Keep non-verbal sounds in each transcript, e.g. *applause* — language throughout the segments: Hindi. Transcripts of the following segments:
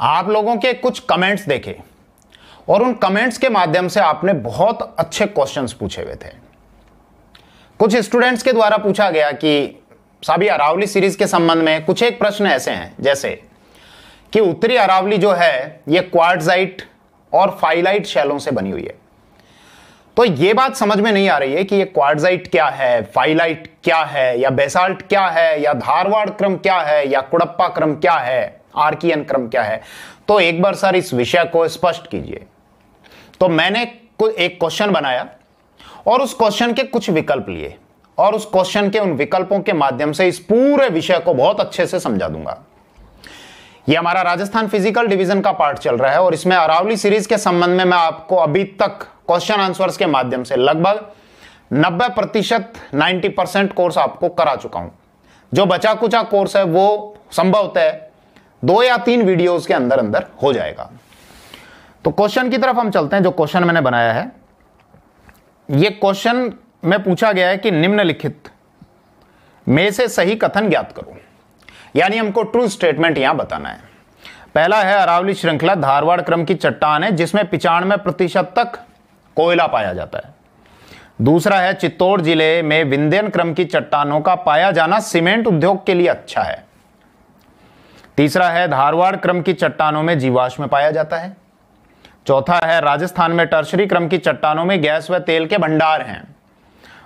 आप लोगों के कुछ कमेंट्स देखे। और उन कमेंट्स के माध्यम से आपने बहुत अच्छे क्वेश्चंस पूछे हुए थे। कुछ स्टूडेंट्स के द्वारा पूछा गया कि साबी अरावली सीरीज़ के संबंध में कुछ एक प्रश्न ऐसे हैं, जैसे कि उत्तरी अरावली जो है यह क्वार्टजाइट और फाइलाइट शैलों से बनी हुई है। तो यह बात समझ में नहीं आ रही है कि यह क्वार्टजाइट क्या है फाइलाइट क्या है, या बेसाल्ट क्या है, या धारवाड़ क्रम क्या है, या कुड़प्पा क्रम क्या है। आर्कियन क्रम क्या है? तो एक बार सर इस विषय को स्पष्ट कीजिए। तो मैंने एक क्वेश्चन बनाया और उस क्वेश्चन के कुछ विकल्प लिए और उस क्वेश्चन के उन विकल्पों के माध्यम से इस पूरे विषय को बहुत अच्छे से समझा दूँगा। यह हमारा राजस्थान फ़िज़िकल डिवीज़न का पार्ट चल रहा है और इसमें अरावली सीरीज़ के संबंध में मैं आपको अभी तक क्वेश्चन आंसर्स के माध्यम से लगभग 90 प्रतिशत, नाइन्टी परसेंट कोर्स आपको करा चुका हूँ। जो बचा कुचा कोर्स है वो संभवतः दो या तीन वीडियोस के अंदर अंदर हो जाएगा। तो क्वेश्चन की तरफ़ हम चलते हैं, जो क्वेश्चन मैंने बनाया है। यह क्वेश्चन में पूछा गया है कि निम्नलिखित, में से सही कथन ज्ञात करो? यानी हमको ट्रू स्टेटमेंट यहाँ बताना है। पहला है, अरावली श्रृंखला धारवाड़ क्रम की चट्टान है, जिसमें पिचानवे प्रतिशत तक कोयला पाया जाता है। दूसरा है, चित्तौड़ ज़िले में विंध्यन क्रम की चट्टानों का पाया जाना सीमेंट उद्योग के लिए अच्छा है। तीसरा है, धारवाड़ क्रम की चट्टानों में जीवाश्म पाया जाता है। चौथा है, राजस्थान में टर्शरी क्रम की चट्टानों में गैस व तेल के भंडार हैं।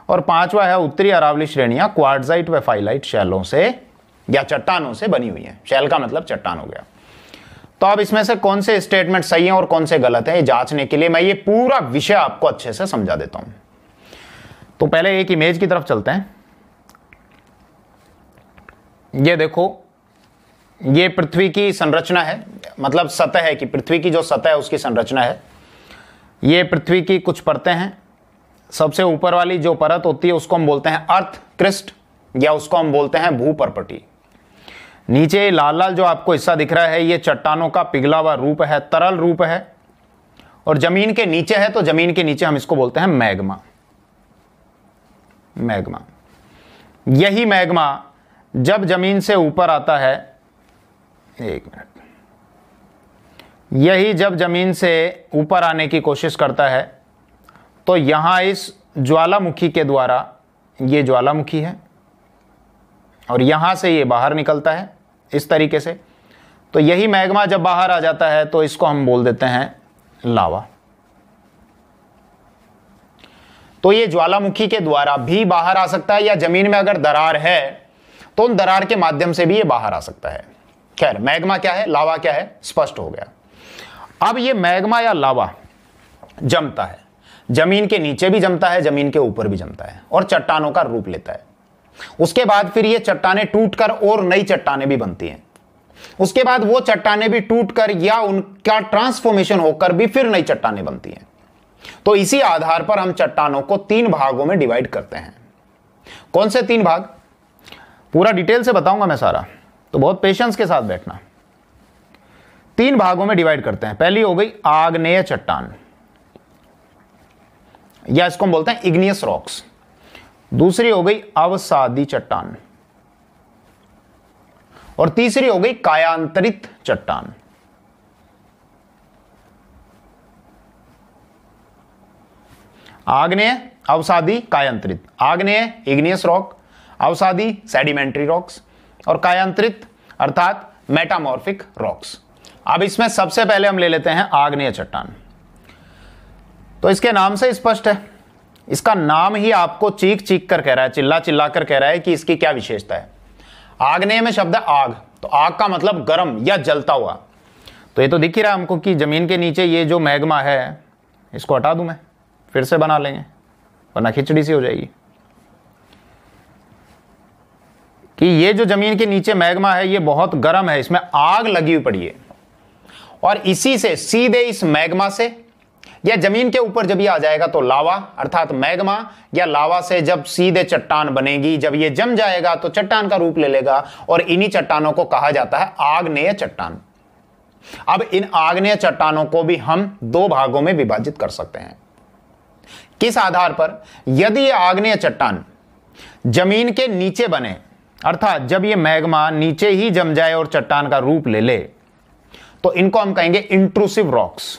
और पांचवा है, उत्तरी अरावली श्रेणियाँ क्वार्टजाइट व फाइलाइट शैलों से या चट्टानों से बनी हुई हैं। शैल का मतलब चट्टान हो गया। तो अब इसमें से कौन से स्टेटमेंट सही हैं और कौन से गलत हैं, ये जांचने के लिए मैं ये पूरा विषय आपको अच्छे से समझा देता हूँ। तो पहले एक इमेज की तरफ़ चलते हैं। ये देखो ये पृथ्वी की संरचना है। मतलब सतह है कि पृथ्वी की जो सतह है, उसकी संरचना है। ये पृथ्वी की कुछ परतें हैं। सबसे ऊपर वाली जो परत होती है, उसको हम बोलते हैं अर्थ क्रिस्ट, या उसको हम बोलते हैं भूपरपटी। नीचे लाल लाल जो आपको हिस्सा दिख रहा है, ये चट्टानों का पिघला हुआ रूप है, तरल रूप है। और ज़मीन के नीचे है तो ज़मीन के नीचे हम इसको बोलते हैं मैग्मा। मैग्मा। यही मैग्मा जब ज़मीन से ऊपर आता है एक मिनट। यही जब ज़मीन से ऊपर आने की कोशिश करता है तो यहाँ इस ज्वालामुखी के द्वारा ये ज्वालामुखी है और यहाँ से ये बाहर निकलता है इस तरीके से। तो यही मैग्मा जब बाहर आ जाता है तो इसको हम बोल देते हैं लावा। तो ये ज्वालामुखी के द्वारा भी बाहर आ सकता है या ज़मीन में अगर दरार है तो उन दरार के माध्यम से भी ये बाहर आ सकता है। खैर, मैग्मा क्या है? लावा क्या है? स्पष्ट हो गया। अब ये मैग्मा या लावा जमता है। ज़मीन के नीचे भी जमता है, ज़मीन के ऊपर भी जमता है और चट्टानों का रूप लेता है। उसके बाद फिर ये चट्टाने टूटकर और नई चट्टाने भी बनती हैं। उसके बाद वो चट्टाने भी टूटकर या उनका ट्रांसफॉर्मेशन होकर भी फिर नई चट्टाने बनती हैं। तो इसी आधार पर हम चट्टानों को तीन भागों में डिवाइड करते हैं। कौन से तीन भाग? पूरा डिटेल से बताऊँगा मैं सारा। तो बहुत पेशेंस के साथ बैठना। तीन भागों में डिवाइड करते हैं। पहली हो गई आग्नेय चट्टान। या इसको हम बोलते हैं इग्नियस रॉक्स दूसरी हो गई अवसादी चट्टान। और तीसरी हो गई कायांतरित चट्टान। आग्नेय, अवसादी, कायांतरित। आग्नेय इग्नियस रॉक अवसादी सेडिमेंट्री रॉक्स और कायांतरित, अर्थात मेटामॉर्फिक रॉक्स अब इसमें सबसे पहले हम ले लेते हैं आग्नेय चट्टान। तो इसके नाम से स्पष्ट है। इसका नाम ही आपको चीख चीख कर कह रहा है चिल्ला चिल्ला कर कह रहा है कि इसकी क्या विशेषता है। आग्नेय में शब्द है आग तो आग का मतलब गर्म या जलता हुआ। तो ये तो दिख ही रहा है हमको कि ज़मीन के नीचे ये जो मैग्मा है, इसको हटा दूँ मैं, फिर से बना लेंगे, वरना खिचड़ी सी हो जाएगी। कि ये जो ज़मीन के नीचे मैग्मा है, ये बहुत गर्म है, इसमें आग लगी हुई पड़ी है। और इसी से सीधे इस मैग्मा से, या ज़मीन के ऊपर जब ये आ जाएगा तो लावा, अर्थात मैग्मा, या लावा से जब सीधे चट्टान बनेगी, जब ये जम जाएगा तो चट्टान का रूप ले लेगा, और इन्हीं चट्टानों को कहा जाता है आग्नेय चट्टान। अब इन आग्नेय चट्टानों को भी हम दो भागों में विभाजित कर सकते हैं। किस आधार पर? यदि ये आग्नेय चट्टान ज़मीन के नीचे बने अर्थात जब ये मैग्मा नीचे ही जम जाए और चट्टान का रूप ले ले तो इनको हम कहेंगे intrusive rocks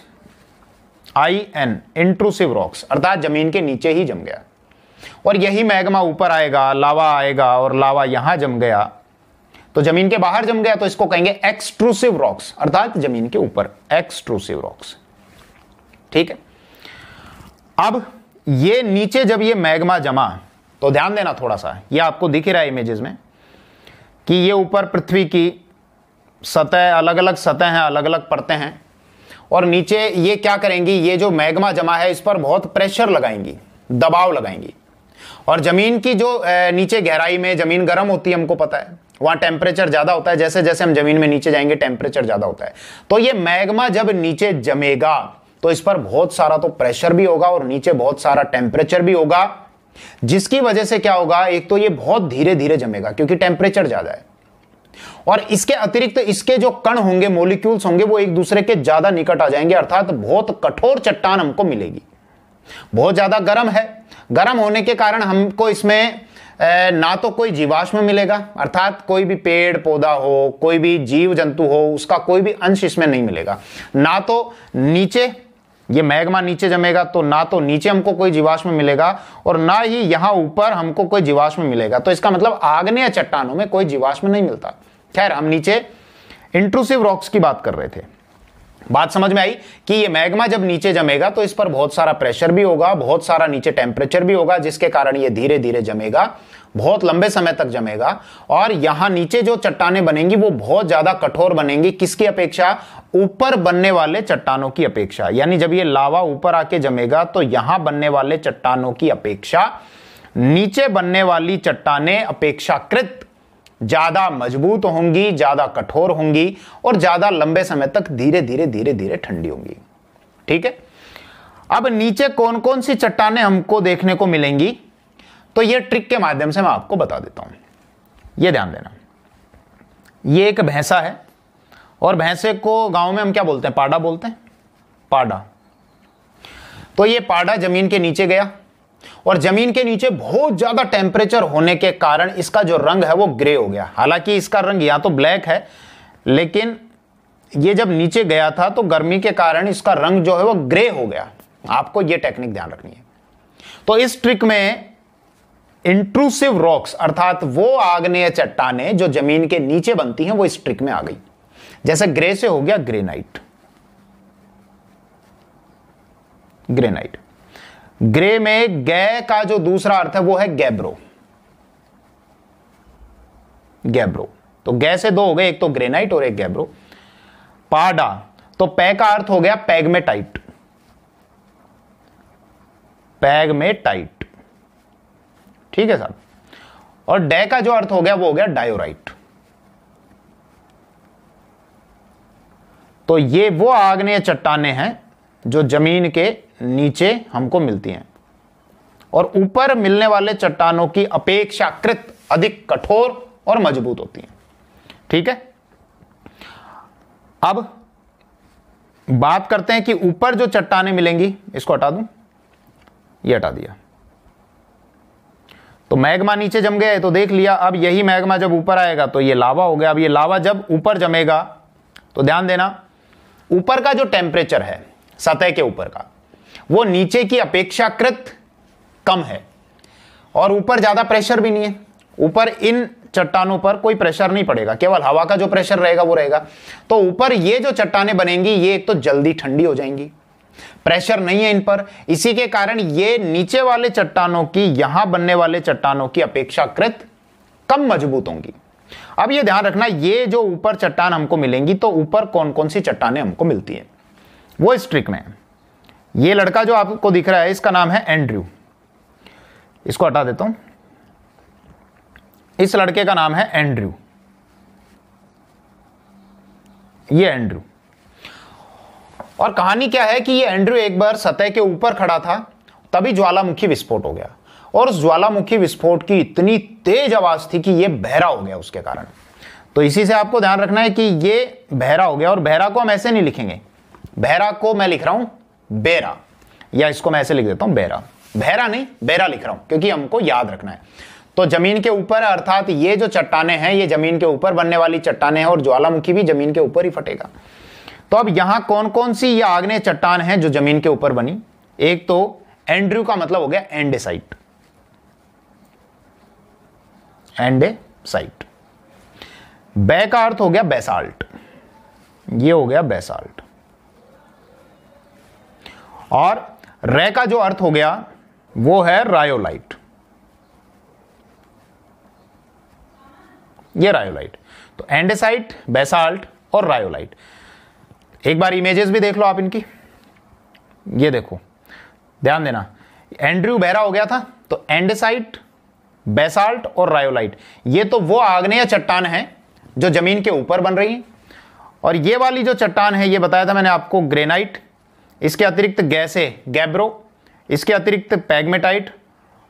I N intrusive rocks अर्थात ज़मीन के नीचे ही जम गया। और यही मैग्मा ऊपर आएगा, लावा आएगा और लावा यहाँ जम गया। तो ज़मीन के बाहर जम गया तो इसको कहेंगे एक्सट्रूसिव रॉक्स अर्थात ज़मीन के ऊपर एक्सट्रूसिव रॉक्स ठीक है? अब ये नीचे जब ये मैग्मा जमा तो ध्यान देना थोड़ा सा, ये आपको दिख रहा है इमेजेस में। कि ये ऊपर पृथ्वी की सतह अलग अलग सतह हैं अलग अलग परतें हैं। और नीचे ये क्या करेंगी? ये जो मैग्मा जमा है, इस पर बहुत प्रेशर लगाएँगी, दबाव लगाएँगी। और ज़मीन की जो नीचे गहराई में ज़मीन गर्म होती है, हमको पता है। वहाँ टेम्परेचर ज़्यादा होता है, जैसे जैसे हम ज़मीन में नीचे जाएँगे टेम्परेचर ज़्यादा होता है। तो ये मैग्मा जब नीचे जमेगा तो इस पर बहुत सारा तो प्रेशर भी होगा और नीचे बहुत सारा टेम्परेचर भी होगा। जिसकी वजह से क्या होगा, एक तो ये बहुत धीरे धीरे जमेगा, क्योंकि टेम्परेचर ज़्यादा है। और इसके अतिरिक्त इसके जो कण होंगे मोलिक्यूल्स होंगे, वो एक दूसरे के ज़्यादा निकट आ जाएँगे, अर्थात बहुत कठोर चट्टान हमको मिलेगी। बहुत ज़्यादा गर्म है। गर्म होने के कारण हमको इसमें ना तो कोई जीवाश्म मिलेगा, अर्थात कोई भी पेड़, पौधा हो, कोई भी जीव जंतु हो, उसका कोई भी अंश इसमें नहीं मिलेगा। ना तो नीचे ये मैग्मा नीचे जमेगा तो ना तो नीचे हमको कोई जीवाश्म मिलेगा और ना ही यहाँ ऊपर हमको कोई जीवाश्म मिलेगा। तो इसका मतलब आग्नेय चट्टानों में कोई जीवाश्म नहीं मिलता। खैर, हम नीचे इंट्रूसिव रॉक्स की बात कर रहे थे। बात समझ में आई कि ये मैग्मा जब नीचे जमेगा तो इस पर बहुत सारा प्रेशर भी होगा, बहुत सारा नीचे टेम्परेचर भी होगा, जिसके कारण ये धीरे धीरे जमेगा, बहुत लंबे समय तक जमेगा, और यहाँ नीचे जो चट्टाने बनेंगी, वो बहुत ज़्यादा कठोर बनेंगी। किसकी अपेक्षा? ऊपर बनने वाले चट्टानों की अपेक्षा। यानी जब ये लावा ऊपर आके जमेगा तो यहाँ बनने वाले चट्टानों की अपेक्षा, नीचे बनने वाली चट्टाने अपेक्षाकृत ज़्यादा मज़बूत होंगी, ज़्यादा कठोर होंगी और ज़्यादा लंबे समय तक धीरे धीरे धीरे धीरे ठंडी होंगी। ठीक है? अब नीचे कौन कौन सी चट्टाने हमको देखने को मिलेंगी? तो ये ट्रिक के माध्यम से मैं आपको बता देता हूँ। ये ध्यान देना। ये एक भैंसा है और भैंसे को गाँव में हम क्या बोलते हैं? पाडा बोलते हैं? पाडा। तो ये पाडा ज़मीन के नीचे गया। और ज़मीन के नीचे बहुत ज़्यादा टेम्परेचर होने के कारण इसका जो रंग है वो ग्रे हो गया। हालाँकि इसका रंग या तो ब्लैक है, लेकिन ये जब नीचे गया था तो गर्मी के कारण इसका रंग जो है वो ग्रे हो गया। आपको ये टेक्निक ध्यान रखनी है। तो इस ट्रिक में इंट्रूसिव रॉक्स अर्थात वो आग्नेय चट्टाने जो ज़मीन के नीचे बनती हैं, वो इस ट्रिक में आ गई। जैसे ग्रे से हो गया ग्रेनाइट ग्रेनाइट ग्रे में गै का जो दूसरा अर्थ है, वो है गैब्रो। गैब्रो। तो गै से दो हो गए, एक तो ग्रेनाइट और एक गैब्रो। पाडा। तो पै का अर्थ हो गया पैगमेटाइट। पैगमेटाइट। ठीक है साहब। और डे का जो अर्थ हो गया, वो हो गया डायोराइट। तो ये वो आग्नेय चट्टाने हैं, जो ज़मीन के नीचे हमको मिलती हैं। और ऊपर मिलने वाले चट्टानों की अपेक्षाकृत अधिक कठोर और मज़बूत होती हैं। ठीक है? अब बात करते हैं कि ऊपर जो चट्टाने मिलेंगी, इसको हटा दूँ। ये हटा दिया। तो मैग्मा नीचे जम गया है तो देख लिया, अब यही मैग्मा जब ऊपर आएगा तो ये लावा हो गया। अब ये लावा जब ऊपर जमेगा तो ध्यान देना, ऊपर का जो टेम्परेचर है, सतह के ऊपर का वो नीचे की अपेक्षाकृत कम है। और ऊपर ज़्यादा प्रेशर भी नहीं है। ऊपर इन चट्टानों पर कोई प्रेशर नहीं पड़ेगा। केवल हवा का जो प्रेशर रहेगा, वो रहेगा। तो ऊपर ये जो चट्टाने बनेंगी, ये एक तो जल्दी ठंडी हो जाएँगी। प्रेशर नहीं है इन पर। इसी के कारण ये नीचे वाले चट्टानों की, यहाँ बनने वाले चट्टानों की अपेक्षाकृत कम मज़बूत होंगी। अब ये ध्यान रखना, ये जो ऊपर चट्टान हमको मिलेंगी तो ऊपर कौन कौन सी चट्टाने हमको मिलती है? वो इस ट्रिक में ये लड़का जो आपको दिख रहा है, इसका नाम है एंड्रयू। इसको हटा देता हूँ। इस लड़के का नाम है एंड्रयू। ये एंड्रयू। और कहानी क्या है कि ये एंड्रयू एक बार सतह के ऊपर खड़ा था, तभी ज्वालामुखी विस्फोट हो गया। और ज्वालामुखी विस्फोट की इतनी तेज आवाज़ थी कि ये बहरा हो गया उसके कारण। तो इसी से आपको ध्यान रखना है कि ये बहरा हो गया, और बहरा को हम ऐसे नहीं लिखेंगे। बहरा को मैं लिख रहा हूँ बेरा। या इसको मैं ऐसे लिख देता हूँ, बेरा। बहरा नहीं, बेरा लिख रहा हूँ, क्योंकि हमको याद रखना है। तो ज़मीन के ऊपर, अर्थात ये जो चट्टाने हैं, ये ज़मीन के ऊपर बनने वाली चट्टाने हैं, और ज्वालामुखी भी ज़मीन के ऊपर ही फटेगा। तो अब यहाँ कौन कौन सी ये आग्नेय चट्टान है जो ज़मीन के ऊपर बनी? एक तो एंड्रयू का मतलब हो गया एंडेसाइट। एंडेसाइट। बै का अर्थ हो गया बेसाल्ट। ये हो गया बेसाल्ट। और रे का जो अर्थ हो गया, वो है रायोलाइट ये रायोलाइट तो एंडेसाइट बेसाल्ट और रायोलाइट एक बार इमेजेस भी देख लो आप इनकी. ये देखो. ध्यान देना. एंड्रयू बहरा हो गया था तो एंडेसाइट बेसाल्ट और रायोलाइट ये तो वो आग्नेय चट्टान है जो ज़मीन के ऊपर बन रही है. और ये वाली जो चट्टान है, ये बताया था मैंने आपको ग्रेनाइट इसके अतिरिक्त गैसे गैब्रो, इसके अतिरिक्त पैगमेटाइट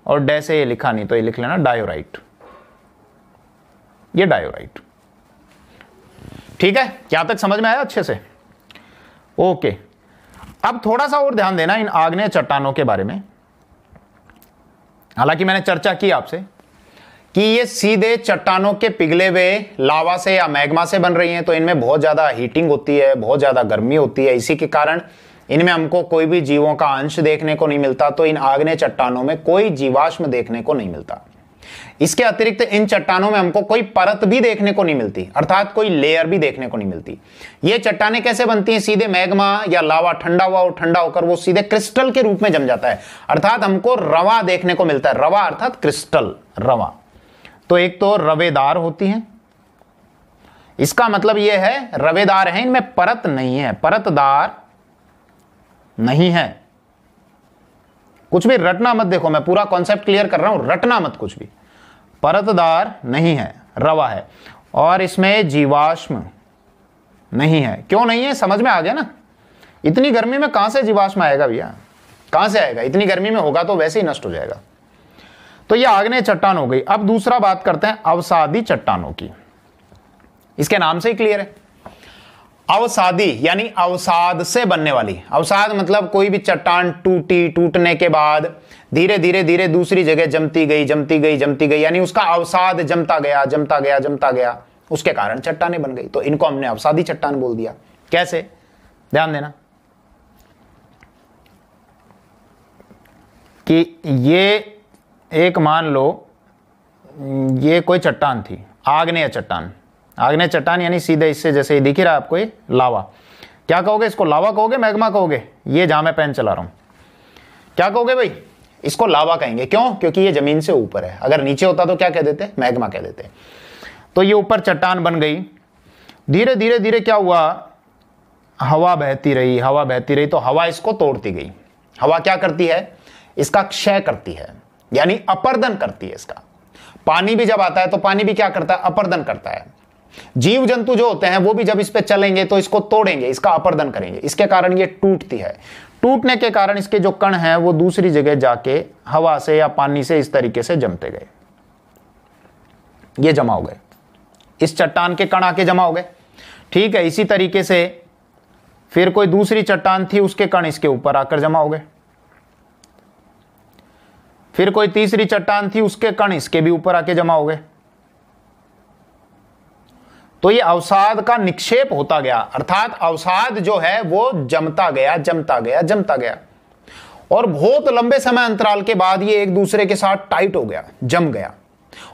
और डैसे ये लिखा नहीं तो ये लिख लेना डायोराइट। ये डायोराइट। ठीक है? क्या तक समझ में आया अच्छे से? ओके। अब थोड़ा सा और ध्यान देना इन आग्नेय चट्टानों के बारे में। हालाँकि मैंने चर्चा की आपसे कि ये सीधे चट्टानों के पिघले हुए लावा से या मैग्मा से बन रही हैं तो इनमें बहुत ज़्यादा हीटिंग होती है, बहुत ज़्यादा गर्मी होती है। इसी के कारण इनमें हमको कोई भी जीवों का अंश देखने को नहीं मिलता तो इन आग्नेय चट्टानों में कोई जीवाश्म देखने को नहीं मिलता। इसके अतिरिक्त इन चट्टानों में हमको कोई परत भी देखने को नहीं मिलती, अर्थात कोई लेयर भी देखने को नहीं मिलती। ये चट्टाने कैसे बनती हैं? सीधे मैग्मा या लावा ठंडा हुआ और ठंडा होकर वो सीधे क्रिस्टल के रूप में जम जाता है। अर्थात हमको रवा देखने को मिलता है। रवा अर्थात क्रिस्टल रवा। तो एक तो रवेदार होती है। इसका मतलब यह है, रवेदार है, इनमें परत नहीं है। परतदार नहीं है। कुछ भी रटना मत देखो, मैं पूरा कॉन्सेप्ट क्लियर कर रहा हूँ, रटना मत कुछ भी। परतदार नहीं है, रवा है। और इसमें जीवाश्म नहीं है। क्यों नहीं है? समझ में आ गया ना? इतनी गर्मी में कहाँ से जीवाश्म आएगा भैया? कहाँ से आएगा? इतनी गर्मी में होगा तो वैसे ही नष्ट हो जाएगा। तो ये आग्नेय चट्टान हो गई। अब दूसरा बात करते हैं अवसादी चट्टानों की। इसके नाम से ही क्लियर है। अवसादी, यानी अवसाद से बनने वाली। अवसाद मतलब कोई भी चट्टान टूटी, टूटने के बाद धीरे धीरे धीरे दूसरी जगह जमती गई जमती गई जमती गई, यानी उसका अवसाद जमता गया जमता गया जमता गया। उसके कारण चट्टाने बन गई। तो इनको हमने अवसादी चट्टान बोल दिया। कैसे? ध्यान देना। कि ये एक मान लो, ये कोई चट्टान थी, आग्नेय चट्टान। आग्नेय चट्टान यानी सीधे इससे जैसे ही दिख रहा है आपको ये लावा। क्या कहोगे इसको? लावा कहोगे? मैग्मा कहोगे? ये जहाँ मैं पेन चला रहा हूँ। क्या कहोगे भाई? इसको लावा कहेंगे। क्यों? क्योंकि ये ज़मीन से ऊपर है। अगर नीचे होता तो क्या कह देते? मैग्मा कह देते। तो ये ऊपर चट्टान बन गई। धीरे धीरे धीरे क्या हुआ? हवा बहती रही, हवा बहती रही तो हवा इसको तोड़ती गई। हवा क्या करती है? इसका क्षय करती है। यानी अपर्दन करती है इसका। पानी भी जब आता है तो पानी भी क्या करता है? अपर्दन करता है। जीव जंतु जो होते हैं, वो भी जब इस पर चलेंगे तो इसको तोड़ेंगे, इसका अपर्दन करेंगे। इसके कारण ये टूटती है। टूटने के कारण इसके जो कण हैं, वो दूसरी जगह जाके हवा से या पानी से इस तरीके से जमते गए। ये जमा हो गए। इस चट्टान के कण आके जमा हो गए। ठीक है, इसी तरीके से फिर कोई दूसरी चट्टान थी, उसके कण इसके ऊपर आकर जमा हो गए। फिर कोई तीसरी चट्टान थी, उसके कण इसके भी ऊपर आके जमा हो गए। तो ये अवसाद का निक्षेप होता गया। अर्थात अवसाद जो है, वो जमता गया जमता गया जमता गया। और बहुत लंबे समय अंतराल के बाद ये एक दूसरे के साथ टाइट हो गया, जम गया।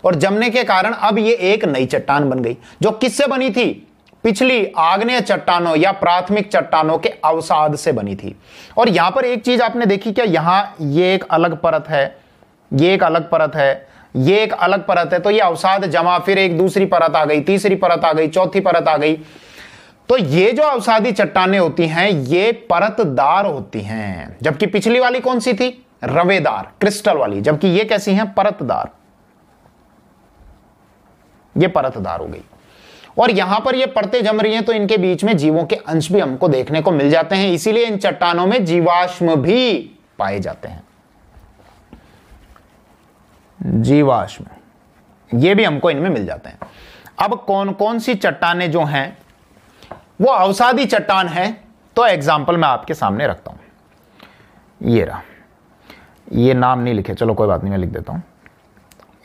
और जमने के कारण अब ये एक नई चट्टान बन गई, जो किससे बनी थी? पिछली आग्नेय चट्टानों या प्राथमिक चट्टानों के अवसाद से बनी थी। और यहाँ पर एक चीज़ आपने देखी क्या? यहाँ ये एक अलग परत है, ये एक अलग परत है ये एक अलग परत है तो ये अवसाद जमा, फिर एक दूसरी परत आ गई, तीसरी परत आ गई, चौथी परत आ गई। तो ये जो अवसादी चट्टाने होती हैं, ये परतदार होती हैं। जबकि पिछली वाली कौन सी थी? रवेदार, क्रिस्टल वाली। जबकि ये कैसी हैं? परतदार। ये परतदार हो गई। और यहाँ पर ये परतें जम रही हैं तो इनके बीच में जीवों के अंश भी हमको देखने को मिल जाते हैं। इसीलिए इन चट्टानों में जीवाश्म भी पाए जाते हैं। जीवाश्म। ये भी हमको इनमें मिल जाते हैं। अब कौन कौन सी चट्टाने जो हैं, वो अवसादी चट्टान है तो एग्ज़ाम्पल मैं आपके सामने रखता हूँ। ये रहा। ये नाम नहीं लिखे, चलो कोई बात नहीं, मैं लिख देता हूँ।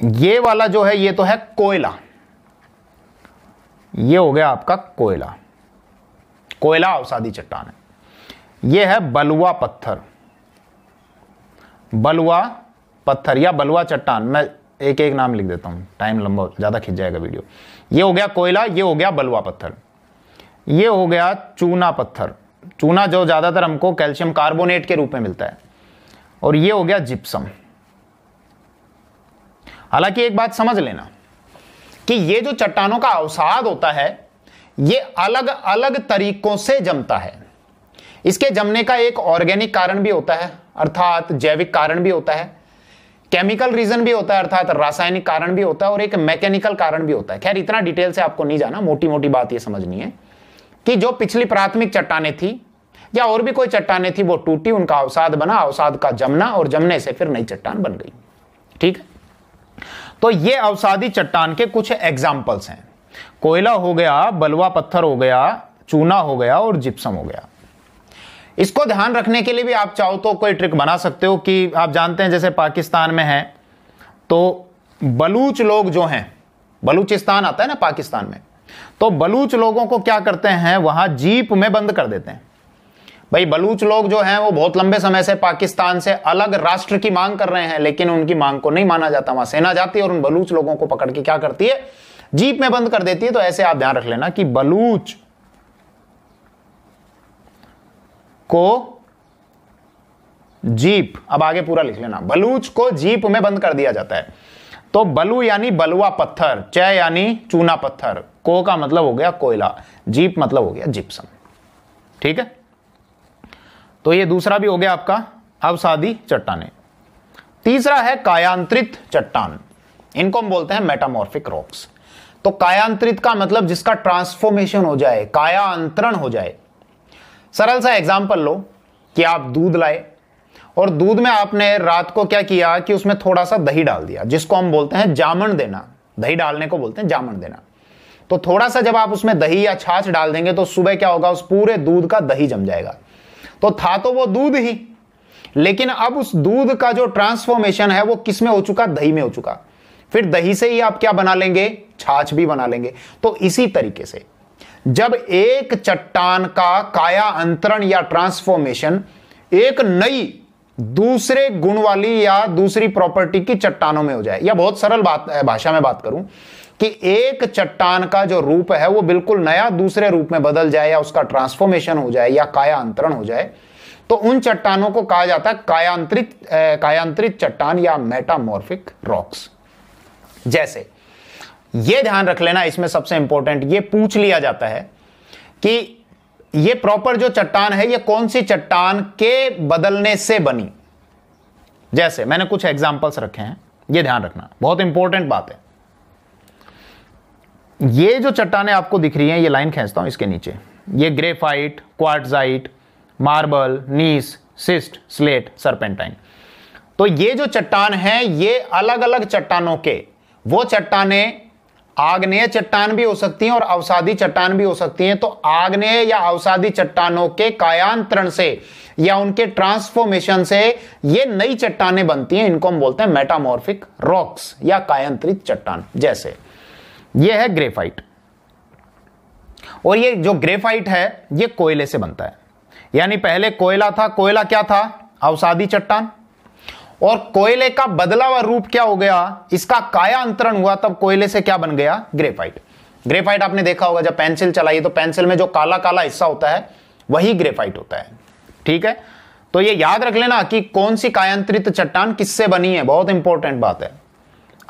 ये वाला जो है, ये तो है कोयला। ये हो गया आपका कोयला। कोयला अवसादी चट्टान है। यह है बलुआ पत्थर। बलुआ पत्थर या बलुआ चट्टान, मैं एक एक नाम लिख देता हूँ। टाइम लंबा ज़्यादा खिंच जाएगा वीडियो ये हो गया कोयला, ये हो गया बलुआ पत्थर। ये हो गया चूना पत्थर। चूना जो ज़्यादातर हमको कैल्शियम कार्बोनेट के रूप में मिलता है। और ये हो गया जिप्सम। हालाँकि एक बात समझ लेना कि ये जो चट्टानों का अवसाद होता है, ये अलग अलग तरीकों से जमता है। इसके जमने का एक ऑर्गेनिक कारण भी होता है, अर्थात जैविक कारण भी होता है। केमिकल रीजन भी होता है, अर्थात रासायनिक कारण भी होता है और एक मैकेनिकल कारण भी होता है। खैर, इतना डिटेल से आपको नहीं जाना मोटी मोटी बात ये समझनी है कि जो पिछली प्राथमिक चट्टाने थी या और भी कोई चट्टाने थी, वो टूटी, उनका अवसाद बना, अवसाद का जमना और जमने से फिर नई चट्टान बन गई। ठीक है? तो ये अवसादी चट्टान के कुछ एग्जाम्पल्स हैं। कोयला हो गया, बलुआ पत्थर हो गया, चूना हो गया और जिप्सम हो गया। इसको ध्यान रखने के लिए भी आप चाहो तो कोई ट्रिक बना सकते हो कि आप जानते हैं जैसे पाकिस्तान में है तो बलूच लोग जो हैं, बलूचिस्तान आता है ना पाकिस्तान में तो बलूच लोगों को क्या करते हैं, वहाँ जीप में बंद कर देते हैं। भाई, बलूच लोग जो हैं, वो बहुत लंबे समय से पाकिस्तान से अलग राष्ट्र की मांग कर रहे हैं, लेकिन उनकी मांग को नहीं माना जाता, वहाँ सेना जाती है और उन बलूच लोगों को पकड़ के क्या करती है, जीप में बंद कर देती है तो ऐसे आप ध्यान रख लेना कि बलूच को जीप, अब आगे पूरा लिख लेना, बलूच को जीप में बंद कर दिया जाता है। तो बलू यानी बलुआ पत्थर, च यानी चूना पत्थर, को का मतलब हो गया कोयला, जीप मतलब हो गया जिप्सम। ठीक है? तो ये दूसरा भी हो गया आपका अवसादी चट्टाने। तीसरा है कायांत्रित चट्टान, इनको हम बोलते हैं मेटामॉर्फिक रॉक्स तो कायांत्रित का मतलब जिसका ट्रांसफॉर्मेशन हो जाए, कायांतरण हो जाए सरल सा एग्ज़ाम्पल लो कि आप दूध लाए और दूध में आपने रात को क्या किया कि उसमें थोड़ा सा दही डाल दिया, जिसको हम बोलते हैं जामन देना। दही डालने को बोलते हैं जामन देना। तो थोड़ा सा जब आप उसमें दही या छाछ डाल देंगे तो सुबह क्या होगा, उस पूरे दूध का दही जम जाएगा। तो था तो वो दूध ही, लेकिन अब उस दूध का जो ट्रांसफॉर्मेशन है वो किसमें हो चुका? दही में हो चुका। फिर दही से ही आप क्या बना लेंगे? छाछ भी बना लेंगे। तो इसी तरीके से जब एक चट्टान का काया अंतरण या ट्रांसफॉर्मेशन एक नई, दूसरे गुण वाली या दूसरी प्रॉपर्टी की चट्टानों में हो जाए, या बहुत सरल बात भाषा में बात करूँ, कि एक चट्टान का जो रूप है वो बिल्कुल नया दूसरे रूप में बदल जाए या उसका ट्रांसफॉर्मेशन हो जाए या काया अंतरण हो जाए तो उन चट्टानों को कहा जाता है कायांतरित कायांतरित चट्टान या मेटामॉर्फिक रॉक्स जैसे ये ध्यान रख लेना इसमें सबसे इंपॉर्टेंट ये पूछ लिया जाता है कि ये प्रॉपर जो चट्टान है, ये कौन सी चट्टान के बदलने से बनी? जैसे मैंने कुछ एग्जाम्पल्स रखे हैं, ये ध्यान रखना, बहुत इंपॉर्टेंट बात है। ये जो चट्टाने आपको दिख रही हैं, ये लाइन खींचता हूँ इसके नीचे। ये graphite quartzite marble gneiss schist slate serpentine तो ये जो चट्टान है, ये अलग अलग चट्टानों के, वो चट्टाने आग्नेय चट्टान भी हो सकती हैं और अवसादी चट्टान भी हो सकती हैं। तो आग्नेय या अवसादी चट्टानों के कायांतरण से या उनके ट्रांसफॉर्मेशन से ये नई चट्टाने बनती हैं। इनको हम बोलते हैं मेटामॉर्फिक रॉक्स या कायांतरित चट्टान, जैसे। ये है ग्रेफाइट। और ये जो ग्रेफाइट है, ये कोयले से बनता है। यानी पहले कोयला था, कोयला क्या था? अवसादी चट्टान। और कोयले का बदला हुआ रूप क्या हो गया? इसका काया अंतरण हुआ, तब कोयले से क्या बन गया? ग्रेफाइट। ग्रेफाइट आपने देखा होगा, जब पेंसिल चलाई तो पेंसिल में जो काला काला हिस्सा होता है, वही ग्रेफाइट होता है। ठीक है? तो ये याद रख लेना कि कौन सी कायांतरित चट्टान किससे बनी है? बहुत इंपॉर्टेंट बात है।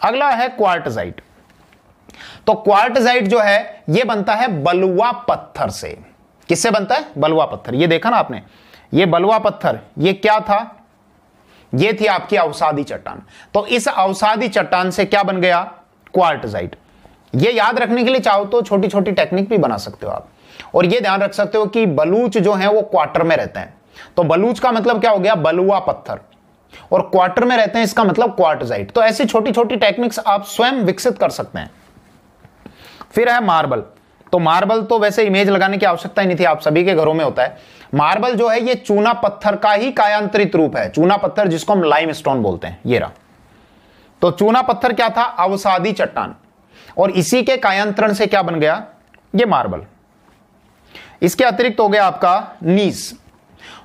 अगला है क्वार्टजाइट। तो क्वार्टजाइट जो है यह बनता है बलुआ पत्थर से। किससे बनता है? बलुआ पत्थर। ये देखा ना आपने? ये बलुआ पत्थर, ये क्या था? ये थी आपकी अवसादी चट्टान। तो इस अवसादी चट्टान से क्या बन गया? क्वार्टजाइट। ये याद रखने के लिए चाहो तो छोटी छोटी टेक्निक भी बना सकते हो आप। और ये ध्यान रख सकते हो कि बलूच जो है वो क्वार्टर में रहते हैं। तो बलूच का मतलब क्या हो गया? बलुआ पत्थर। और क्वार्टर में रहते हैं, इसका मतलब क्वार्टजाइट। तो ऐसी छोटी छोटी टेक्निक्स आप स्वयं विकसित कर सकते हैं। फिर है मार्बल। तो मार्बल तो वैसे इमेज लगाने की आवश्यकता ही नहीं थी, आप सभी के घरों में होता है। मार्बल जो है, ये चूना पत्थर का ही कायांतरित रूप है। चूना पत्थर जिसको हम लाइम स्टोन बोलते हैं। ये रहा। तो चूना पत्थर क्या था? अवसादी चट्टान। और इसी के कायांतरण से क्या बन गया? ये मार्बल। इसके अतिरिक्त हो गया आपका नीस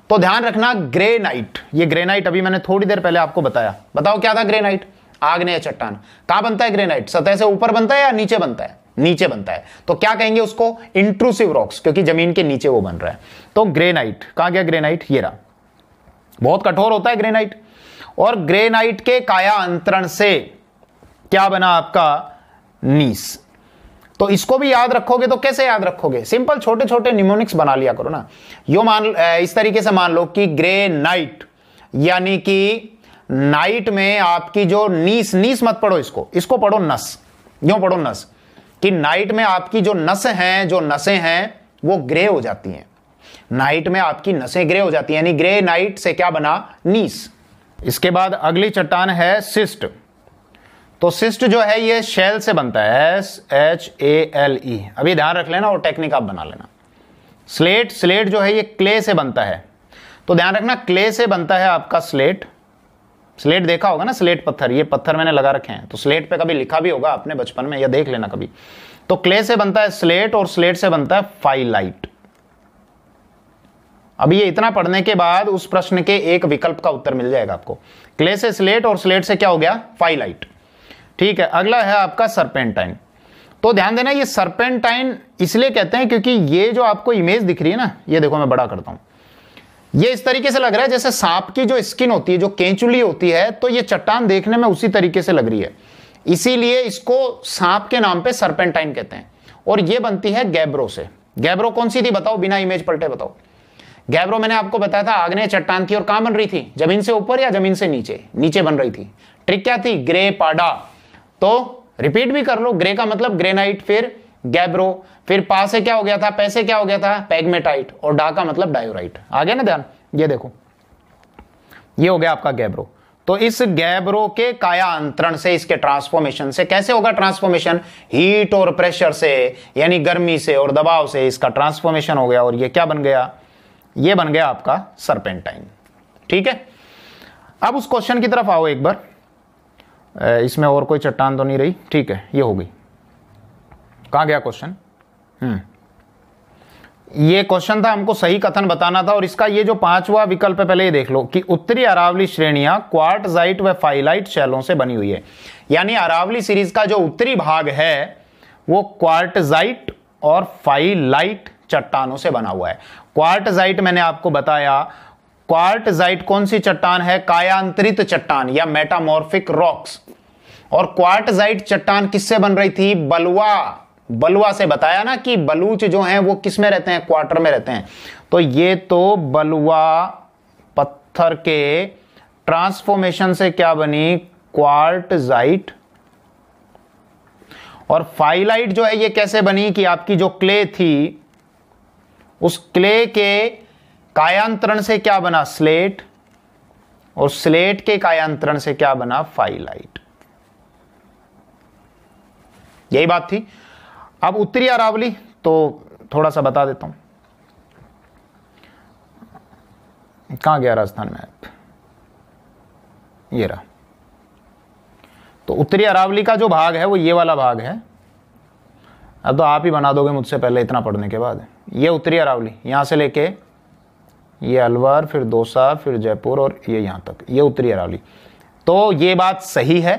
तो ध्यान रखना, ग्रेनाइट। ये ग्रेनाइट अभी मैंने थोड़ी देर पहले आपको बताया। बताओ क्या था ग्रेनाइट? आग्नेय चट्टान। कहाँ बनता है ग्रेनाइट? सतह से ऊपर बनता है या नीचे बनता है? नीचे बनता है। तो क्या कहेंगे उसको? इंट्रूसिव रॉक्स, क्योंकि ज़मीन के नीचे वो बन रहा है। तो ग्रेनाइट कहाँ गया ग्रेनाइट ये रहा। बहुत कठोर होता है ग्रेनाइट और ग्रेनाइट के काया अंतरण से क्या बना आपका? नीस। तो इसको भी याद रखोगे तो कैसे याद रखोगे? सिंपल छोटे छोटे निमोनिक्स बना लिया करो ना। यो मान इस तरीके से मान लो कि ग्रे नाइट यानी कि नाइट में आपकी जो नीस नीस मत पढ़ो इसको। इसको पढ़ो नस। यो पढ़ो नस? कि नाइट में आपकी जो नस हैं, जो नसें हैं, वो ग्रे हो जाती हैं। नाइट में आपकी नसें ग्रे हो जाती हैं, यानी ग्रे नाइट से क्या बना? नीस। इसके बाद अगली चट्टान है सिस्ट। तो सिस्ट जो है, ये शेल से बनता है S H A L E अभी ध्यान रख लेना और टेक्निक आप बना लेना। स्लेट स्लेट जो है, ये क्ले से बनता है। तो ध्यान रखना क्ले से बनता है आपका स्लेट स्लेट देखा होगा ना स्लेट पत्थर। ये पत्थर मैंने लगा रखे हैं। तो स्लेट पे कभी लिखा भी होगा अपने बचपन में या देख लेना कभी। तो क्ले से बनता है स्लेट और स्लेट से बनता है फाइलाइट अभी ये इतना पढ़ने के बाद उस प्रश्न के एक विकल्प का उत्तर मिल जाएगा आपको। क्ले से स्लेट और स्लेट से क्या हो गया? फाइलाइट। ठीक है, अगला है आपका सरपेंटाइन। तो ध्यान देना, ये सरपेंटाइन इसलिए कहते हैं क्योंकि ये जो आपको इमेज दिख रही है ना, ये देखो मैं बड़ा करता हूँ। ये इस तरीके से लग रहा है जैसे सांप की जो स्किन होती है, जो केंचुली होती है तो ये चट्टान देखने में उसी तरीके से लग रही है। इसीलिए इसको सांप के नाम पे सरपेंटाइन कहते हैं। और ये बनती है गैब्रो से। गैब्रो कौन सी थी? बताओ, बिना इमेज पलटे बताओ। गैब्रो, मैंने आपको बताया था, आग्नेय चट्टान थी और कहाँ बन रही थी? ज़मीन से ऊपर या ज़मीन से नीचे? नीचे बन रही थी। ट्रिक क्या थी? ग्रे पाडा। तो रिपीट भी कर लो। ग्रे का मतलब ग्रेनाइट, फिर गैब्रो, फिर पा से क्या हो गया था? पैसे क्या हो गया था? पैगमेटाइट। और डा का मतलब डायोराइट। आ गया ना ध्यान? ये देखो। ये हो गया आपका गैब्रो। तो इस गैब्रो के काया अंतरण से, इसके ट्रांसफॉर्मेशन से कैसे होगा ट्रांसफॉर्मेशन हीट और प्रेशर से, यानी गर्मी से और दबाव से इसका ट्रांसफॉर्मेशन हो गया और ये क्या बन गया? ये बन गया आपका सरपेंटाइन। ठीक है? अब उस क्वेश्चन की तरफ़ आओ एक बार। इसमें और कोई चट्टान तो नहीं रही? ठीक है, ये हो गई। कहा गया क्वेश्चन हम्म। ये क्वेश्चन था, हमको सही कथन बताना था और इसका ये जो पांचवा विकल्प है, पहले ये देख लो कि उत्तरी अरावली श्रेणियाँ क्वार्टजाइट व फाइलाइट शैलों से बनी हुई है। यानी अरावली सीरीज़ का जो उत्तरी भाग है, वो क्वार्टजाइट और फाइलाइट चट्टानों से बना हुआ है। क्वार्टजाइट मैंने आपको बताया, क्वार्टजाइट कौन सी चट्टान है? कायांतरित चट्टान या मेटामॉर्फिक रॉक्स और क्वार्टजाइट चट्टान किससे बन रही थी? बलुआ। बलुआ से बताया ना कि बलूच जो हैं वो किसमें रहते हैं? क्वार्टर में रहते हैं। तो ये तो बलुआ पत्थर के ट्रांसफॉर्मेशन से क्या बनी? क्वार्टजाइट। और फाइलाइट जो है ये कैसे बनी कि आपकी जो क्ले थी उस क्ले के कायांतरण से क्या बना स्लेट? और स्लेट के कायांतरण से क्या बना फाइलाइट? यही बात थी। अब उत्तरी अरावली तो थोड़ा सा बता देता हूँ। कहाँ गया राजस्थान मैप ये रहा। तो उत्तरी अरावली का जो भाग है, वो ये वाला भाग है। अब तो आप ही बना दोगे मुझसे पहले, इतना पढ़ने के बाद। ये उत्तरी अरावली यहाँ से लेके ये अलवर, फिर दौसा, फिर जयपुर और ये यहाँ तक, ये उत्तरी अरावली तो ये बात सही है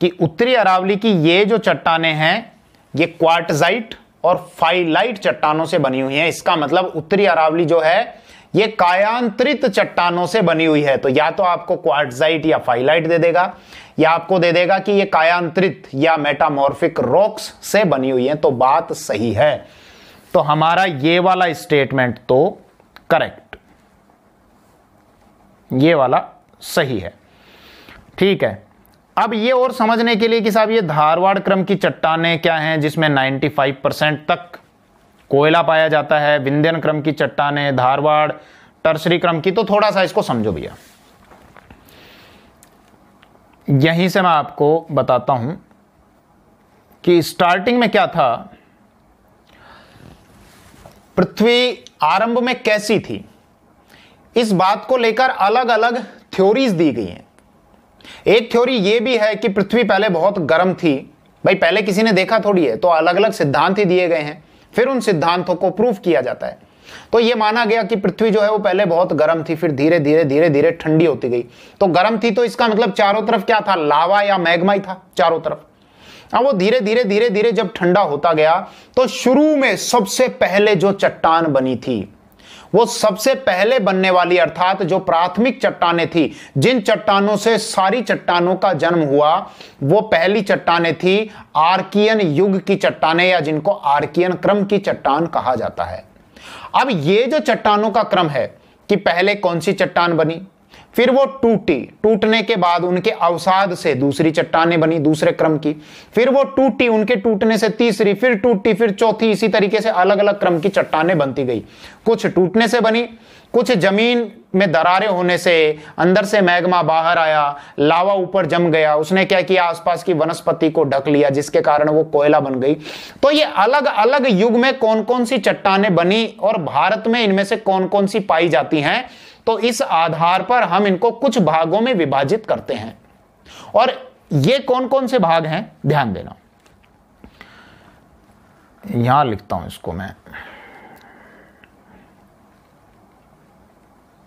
कि उत्तरी अरावली की ये जो चट्टाने हैं, ये क्वार्टजाइट और फाइलाइट चट्टानों से बनी हुई हैं। इसका मतलब उत्तरी अरावली जो है, ये कायांतरित चट्टानों से बनी हुई है। तो या तो आपको क्वार्टजाइट या फाइलाइट दे देगा, या आपको दे देगा कि ये कायांतरित या मेटामॉर्फिक रॉक्स से बनी हुई है। तो बात सही है। तो हमारा ये वाला स्टेटमेंट तो करेक्ट ये वाला सही है। ठीक है। अब ये और समझने के लिए कि साहब ये धारवाड़ क्रम की चट्टानें क्या हैं, जिसमें 95 परसेंट तक कोयला पाया जाता है, विंध्यन क्रम की चट्टानें, धारवाड़, टर्सरी क्रम की तो थोड़ा सा इसको समझो भैया। यहीं से मैं आपको बताता हूँ कि स्टार्टिंग में क्या था पृथ्वी आरंभ में कैसी थी? इस बात को लेकर अलग अलग थ्योरीज दी गई हैं। एक थ्योरी यह भी है कि पृथ्वी पहले बहुत गर्म थी। भाई, पहले किसी ने देखा थोड़ी है तो अलग अलग सिद्धांत ही दिए गए हैं। फिर उन सिद्धांतों को प्रूफ किया जाता है। तो यह माना गया कि पृथ्वी जो है वो पहले बहुत गर्म थी, फिर धीरे धीरे धीरे धीरे ठंडी होती गई। तो गर्म थी तो इसका मतलब चारों तरफ़ क्या था? लावा या मैग्मा ही था, चारों तरफ़। अब वो धीरे धीरे धीरे धीरे जब ठंडा होता गया तो शुरू में सबसे पहले जो चट्टान बनी थी, वो सबसे पहले बनने वाली, अर्थात जो प्राथमिक चट्टाने थी, जिन चट्टानों से सारी चट्टानों का जन्म हुआ, वो पहली चट्टाने थी आर्कियन युग की चट्टाने, या जिनको आर्कियन क्रम की चट्टान कहा जाता है। अब ये जो चट्टानों का क्रम है, कि पहले कौन सी चट्टान बनी? फिर वो टूटी। टूटने के बाद उनके अवसाद से दूसरी चट्टानें बनी, दूसरे क्रम की। फिर वो टूटी, उनके टूटने से तीसरी, फिर टूटी, फिर चौथी, इसी तरीके से अलग अलग क्रम की चट्टानें बनती गई। कुछ टूटने से बनी, कुछ ज़मीन में दरारें होने से अंदर से मैग्मा बाहर आया, लावा ऊपर जम गया, उसने क्या किया? आसपास की वनस्पति को ढक लिया, जिसके कारण वो कोयला बन गई। तो ये अलग अलग युग में कौन कौन सी चट्टानें बनी और भारत में इनमें से कौन कौन सी पाई जाती हैं? तो इस आधार पर हम इनको कुछ भागों में विभाजित करते हैं। और ये कौन कौन से भाग हैं? ध्यान देना। यहाँ लिखता हूँ इसको मैं।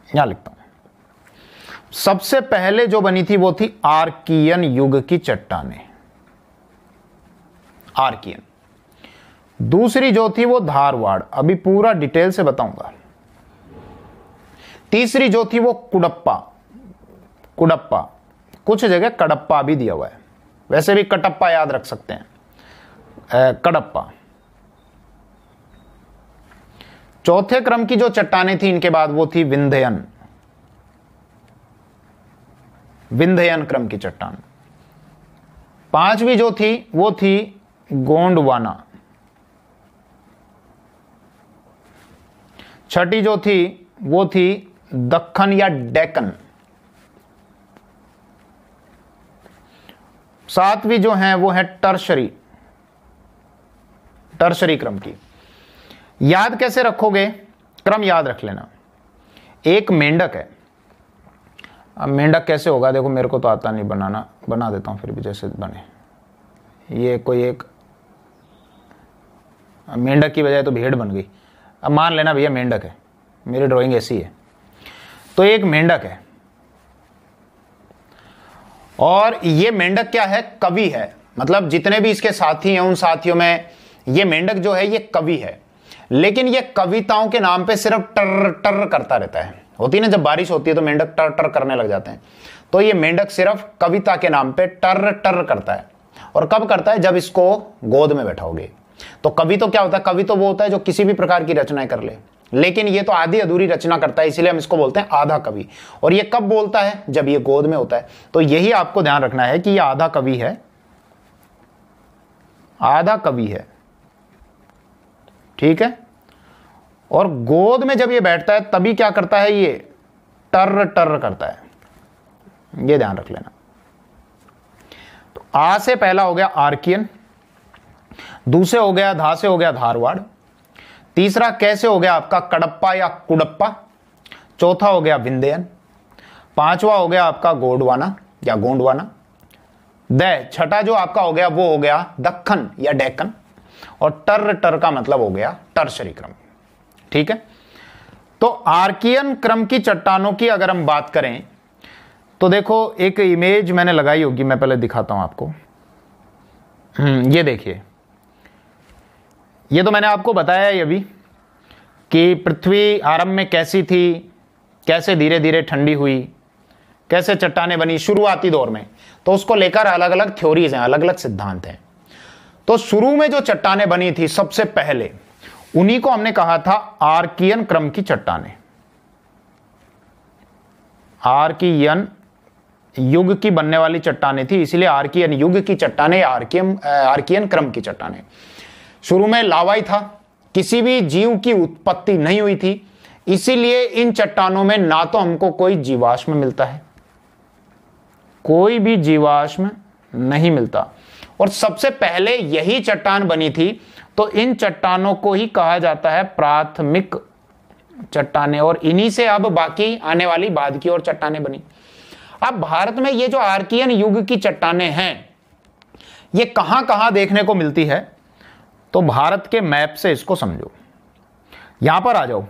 यहाँ लिखता हूँ। सबसे पहले जो बनी थी वो थी आर्कियन युग की चट्टाने। आर्कियन। दूसरी जो थी वो धारवाड़। अभी पूरा डिटेल से बताऊँगा। तीसरी जो थी वो कुडप्पा। कुडप्पा। कुछ जगह कडप्पा भी दिया हुआ है। वैसे भी कटप्पा याद रख सकते हैं। कडप्पा। चौथे क्रम की जो चट्टाने थी, इनके बाद वो थी विंध्यन विंध्यन क्रम की चट्टान। पांचवी जो थी, वो थी गोंडवाना। छठी जो थी, वो थी दक्खन या डेकन सातवीं जो है, वो है टर्शरी। टर्शरी क्रम की। याद कैसे रखोगे? क्रम याद रख लेना। एक मेंढक है। अब मेंढक कैसे होगा? देखो, मेरे को तो आता नहीं बनाना। बना देता हूँ, फिर भी जैसे बने। ये कोई एक मेंढक की बजाय तो भेड़ बन गई। अब मान लेना भैया मेंढक है। मेरी ड्राइंग ऐसी है। तो एक मेंढक है। और ये मेंढक क्या है? कवि है। मतलब जितने भी इसके साथी हैं, उन साथियों में ये मेंढक जो है, ये कवि है। लेकिन ये कविताओं के नाम पे सिर्फ़ टर टर करता रहता है। होती है ना, जब बारिश होती है तो मेंढक टर टर करने लग जाते हैं। तो ये मेंढक सिर्फ़ कविता के नाम पे टर टर करता है। और कब करता है? जब इसको गोद में बैठाओगे। तो कवि तो क्या होता है? कवि तो वो होता है जो किसी भी प्रकार की रचनाएँ कर ले। लेकिन ये तो आधी अधूरी रचना करता है, इसलिए हम इसको बोलते हैं आधा कवि। और ये कब बोलता है? जब ये गोद में होता है। तो यही आपको ध्यान रखना है कि ये आधा कवि है। आधा कवि है। ठीक है? और गोद में जब ये बैठता है, तभी क्या करता है ये? टर टर करता है। ये ध्यान रख लेना। तो आ से पहला हो गया आर्कियन दूसरे हो गया, धा से हो गया धारवाड़ तीसरा कैसे हो गया आपका कडप्पा या कुडप्पा? चौथा हो गया विंध्यन। पांचवा हो गया आपका गोडवाना या गोंडवाना। द छठा जो आपका हो गया वो हो गया दक्खन या डेक्कन। और टर टर का मतलब हो गया टर्शरी क्रम। ठीक है? तो आर्कियन क्रम की चट्टानों की अगर हम बात करें तो देखो एक इमेज मैंने लगाई होगी मैं पहले दिखाता हूँ आपको। हम्म, ये देखिए। ये तो मैंने आपको बताया ही अभी कि पृथ्वी आरंभ में कैसी थी, कैसे धीरे धीरे ठंडी हुई, कैसे चट्टाने बनी शुरुआती दौर में। तो उसको लेकर अलग अलग थ्योरीज हैं अलग अलग सिद्धांत हैं। तो शुरू में जो चट्टाने बनी थी, सबसे पहले, उन्हीं को हमने कहा था आर्कियन क्रम की चट्टाने। आर्कियन युग की बनने वाली चट्टाने थी, इसलिए आर्कियन युग की चट्टाने आर्कियन आर्कियन क्रम की चट्टाने। शुरू में लावा ही था, किसी भी जीव की उत्पत्ति नहीं हुई थी, इसीलिए इन चट्टानों में ना तो हमको कोई जीवाश्म मिलता है, कोई भी जीवाश्म नहीं मिलता। और सबसे पहले यही चट्टान बनी थी तो इन चट्टानों को ही कहा जाता है प्राथमिक चट्टाने, और इन्हीं से अब बाकी आने वाली बाद की और चट्टाने बनी। अब भारत में ये जो आर्कियन युग की चट्टाने हैं, ये कहाँ कहाँ देखने को मिलती है? तो भारत के मैप से इसको समझो। यहाँ पर आ जाओ।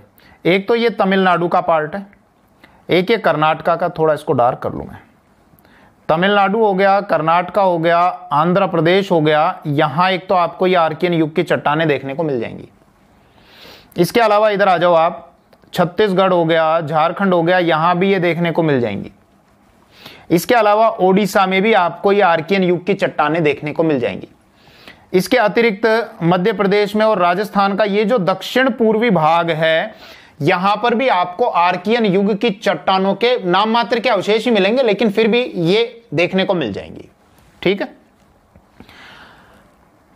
एक तो ये तमिलनाडु का पार्ट है। एक ये कर्नाटका का, थोड़ा इसको डार्क कर लू मैं। तमिलनाडु हो गया, कर्नाटका हो गया, आंध्र प्रदेश हो गया, यहाँ एक तो आपको ये आर्कियन युग की चट्टाने देखने को मिल जाएँगी। इसके अलावा इधर आ जाओ आप। छत्तीसगढ़ हो गया, झारखंड हो गया, यहाँ भी ये देखने को मिल जाएँगी। इसके अलावा ओडिशा में भी आपको ये आर्कियन युग की चट्टाने देखने को मिल जाएँगी। इसके अतिरिक्त मध्य प्रदेश में और राजस्थान का ये जो दक्षिण पूर्वी भाग है, यहाँ पर भी आपको आर्कियन युग की चट्टानों के नाम मात्र के अवशेष ही मिलेंगे, लेकिन फिर भी ये देखने को मिल जाएँगी। ठीक है?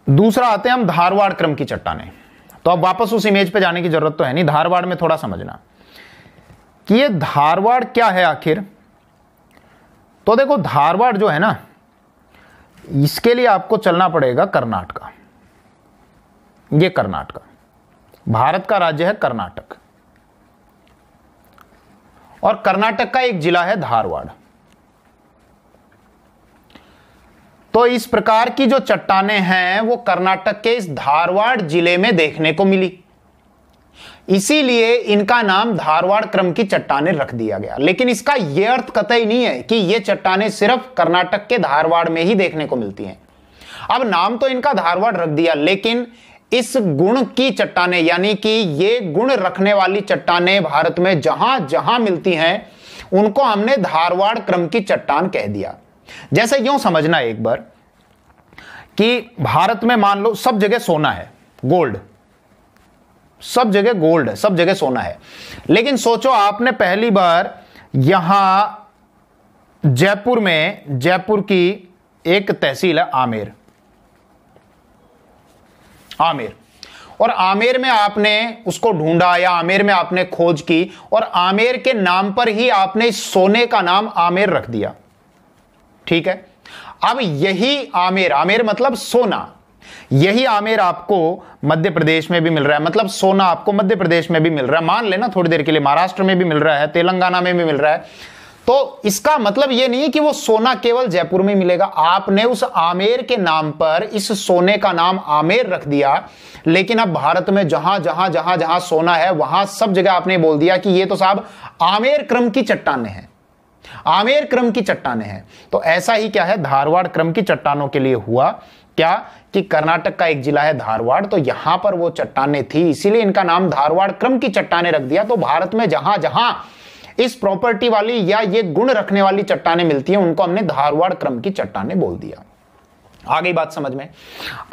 दूसरा आते हैं हम धारवाड़ क्रम की चट्टाने। तो अब वापस उस इमेज पे जाने की ज़रूरत तो है नहीं, धारवाड़ में थोड़ा समझना। कि ये धारवाड़ क्या है आखिर? तो देखो, धारवाड़ जो है ना इसके लिए आपको चलना पड़ेगा कर्नाटका ये कर्नाटका भारत का राज्य है कर्नाटक। और कर्नाटक का एक जिला है धारवाड़। तो इस प्रकार की जो चट्टाने हैं, वो कर्नाटक के इस धारवाड़ ज़िले में देखने को मिली। इसीलिए इनका नाम धारवाड़ क्रम की चट्टाने रख दिया गया। लेकिन इसका यह अर्थ कतई नहीं है कि ये चट्टाने सिर्फ़ कर्नाटक के धारवाड़ में ही देखने को मिलती हैं। अब नाम तो इनका धारवाड़ रख दिया, लेकिन इस गुण की चट्टाने, यानी कि ये गुण रखने वाली चट्टाने भारत में जहाँ जहाँ मिलती हैं, उनको हमने धारवाड़ क्रम की चट्टान कह दिया। जैसे यूँ समझना एक बार कि भारत में मान लो सब जगह सोना है, गोल्ड। सब जगह गोल्ड है, सब जगह सोना है। लेकिन सोचो, आपने पहली बार यहाँ जयपुर में, जयपुर की एक तहसील है आमेर। आमेर। और आमेर में आपने उसको ढूंढा या आमेर में आपने खोज की और आमेर के नाम पर ही आपने सोने का नाम आमेर रख दिया। ठीक है? अब यही आमेर आमेर मतलब सोना। यही आमेर आपको मध्य प्रदेश में भी मिल रहा है। मतलब सोना आपको मध्य प्रदेश में भी मिल रहा है। मान लेना थोड़ी देर के लिए महाराष्ट्र में भी मिल रहा है, तेलंगाना में भी मिल रहा है। तो इसका मतलब यह नहीं है कि वो सोना केवल जयपुर में मिलेगा। आपने उस आमेर के नाम पर, इस सोने का नाम आमेर रख दिया। लेकिन अब भारत में जहाँ जहाँ जहाँ जहाँ सोना है, वहाँ सब जगह आपने बोल दिया कि ये तो साहब आमेर क्रम की चट्टाने हैं। आमेर क्रम की चट्टाने हैं। तो ऐसा ही क्या है? धारवाड़ क्रम की चट्टानों के लिए हुआ। क्या? कि कर्नाटक का एक जिला है धारवाड़ तो यहाँ पर वो चट्टाने थी। इसीलिए इनका नाम धारवाड़ क्रम की चट्टाने रख दिया। तो भारत में जहाँ जहाँ इस प्रॉपर्टी वाली या ये गुण रखने वाली चट्टाने मिलती हैं, उनको हमने धारवाड़ क्रम की चट्टाने बोल दिया। आ गई बात समझ में।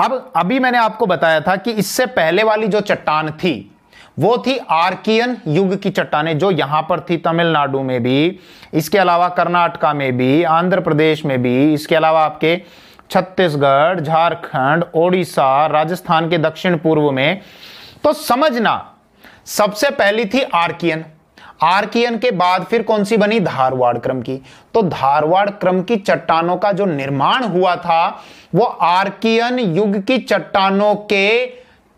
अब, अभी मैंने आपको बताया था कि इससे पहले वाली जो चट्टान थी, वो थी आर्कियन युग की चट्टाने, जो यहाँ पर थी तमिलनाडु में भी, इसके अलावा कर्नाटका में भी, आंध्र प्रदेश में भी, इसके अलावा आपके छत्तीसगढ़, झारखंड, ओडिशा, राजस्थान के दक्षिण पूर्व में। तो समझना, सबसे पहली थी आर्कियन। आर्कियन के बाद फिर कौन सी बनी? धारवाड़ क्रम की। तो धारवाड़ क्रम की चट्टानों का जो निर्माण हुआ था, वो आर्कियन युग की चट्टानों के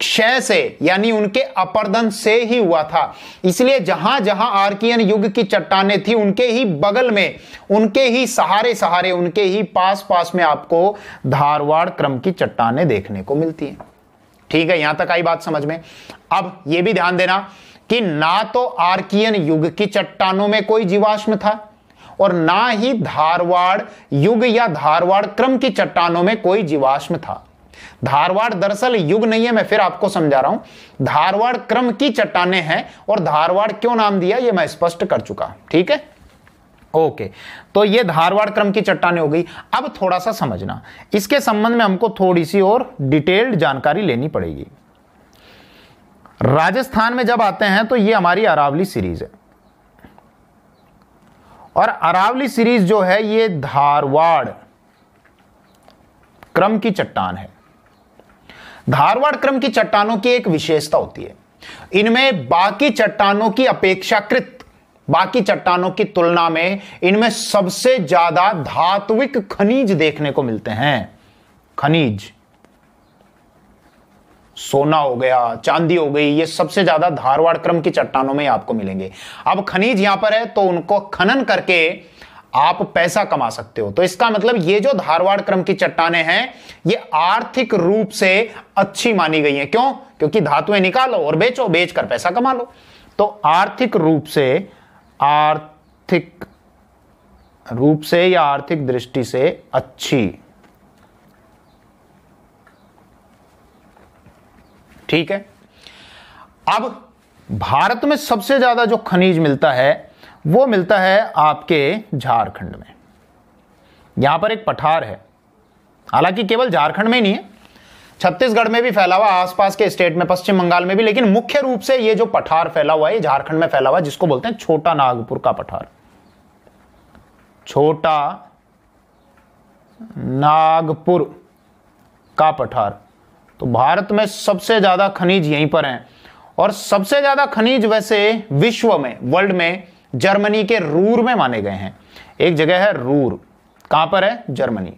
क्षय से, यानी उनके अपर्दन से ही हुआ था। इसलिए जहाँ जहाँ आर्कियन युग की चट्टाने थी, उनके ही बगल में, उनके ही सहारे सहारे उनके ही पास पास में आपको धारवाड़ क्रम की चट्टाने देखने को मिलती हैं। ठीक है, यहाँ तक आई बात समझ में? अब यह भी ध्यान देना कि ना तो आर्कियन युग की चट्टानों में कोई जीवाश्म था, और ना ही धारवाड़ युग या धारवाड़ क्रम की चट्टानों में कोई जीवाश्म था। धारवाड़ दरअसल युग नहीं है, मैं फिर आपको समझा रहा हूँ। धारवाड़ क्रम की चट्टाने हैं और धारवाड़ क्यों नाम दिया, ये मैं स्पष्ट कर चुका ठीक है? ओके तो ये धारवाड़ क्रम की चट्टाने हो गई। अब थोड़ा सा समझना, इसके संबंध में हमको थोड़ी सी और डिटेल्ड जानकारी लेनी पड़ेगी। राजस्थान में जब आते हैं तो ये हमारी अरावली सीरीज़ है। और अरावली सीरीज़ जो है, ये धारवाड़ क्रम की चट्टान है। धारवाड़ क्रम की चट्टानों की एक विशेषता होती है। इनमें बाकी चट्टानों की अपेक्षाकृत, बाकी चट्टानों की तुलना में इनमें सबसे ज़्यादा धात्विक खनिज देखने को मिलते हैं। खनिज। सोना हो गया, चांदी हो गई, ये सबसे ज़्यादा धारवाड़ क्रम की चट्टानों में आपको मिलेंगे। अब खनिज यहाँ पर है तो उनको खनन करके आप पैसा कमा सकते हो। तो इसका मतलब ये जो धारवाड़ क्रम की चट्टाने हैं, ये आर्थिक रूप से अच्छी मानी गई हैं। क्यों? क्योंकि धातुएँ निकालो और बेचो, बेचकर पैसा कमा लो। तो आर्थिक रूप से, आर्थिक रूप से या आर्थिक दृष्टि से अच्छी। ठीक है? अब भारत में सबसे ज़्यादा जो खनिज मिलता है वो मिलता है आपके झारखंड में। यहाँ पर एक पठार है। हालाँकि केवल झारखंड में ही नहीं है, छत्तीसगढ़ में भी फैला हुआ, आसपास के स्टेट में, पश्चिम बंगाल में भी, लेकिन मुख्य रूप से ये जो पठार फैला हुआ है झारखंड में फैला हुआ है, जिसको बोलते हैं छोटा नागपुर का पठार। छोटा नागपुर का पठार। तो भारत में सबसे ज़्यादा खनिज यहीं पर हैं, और सबसे ज़्यादा खनिज वैसे विश्व में वर्ल्ड में जर्मनी के रूर में माने गए हैं। एक जगह है रूर। कहाँ पर है? जर्मनी।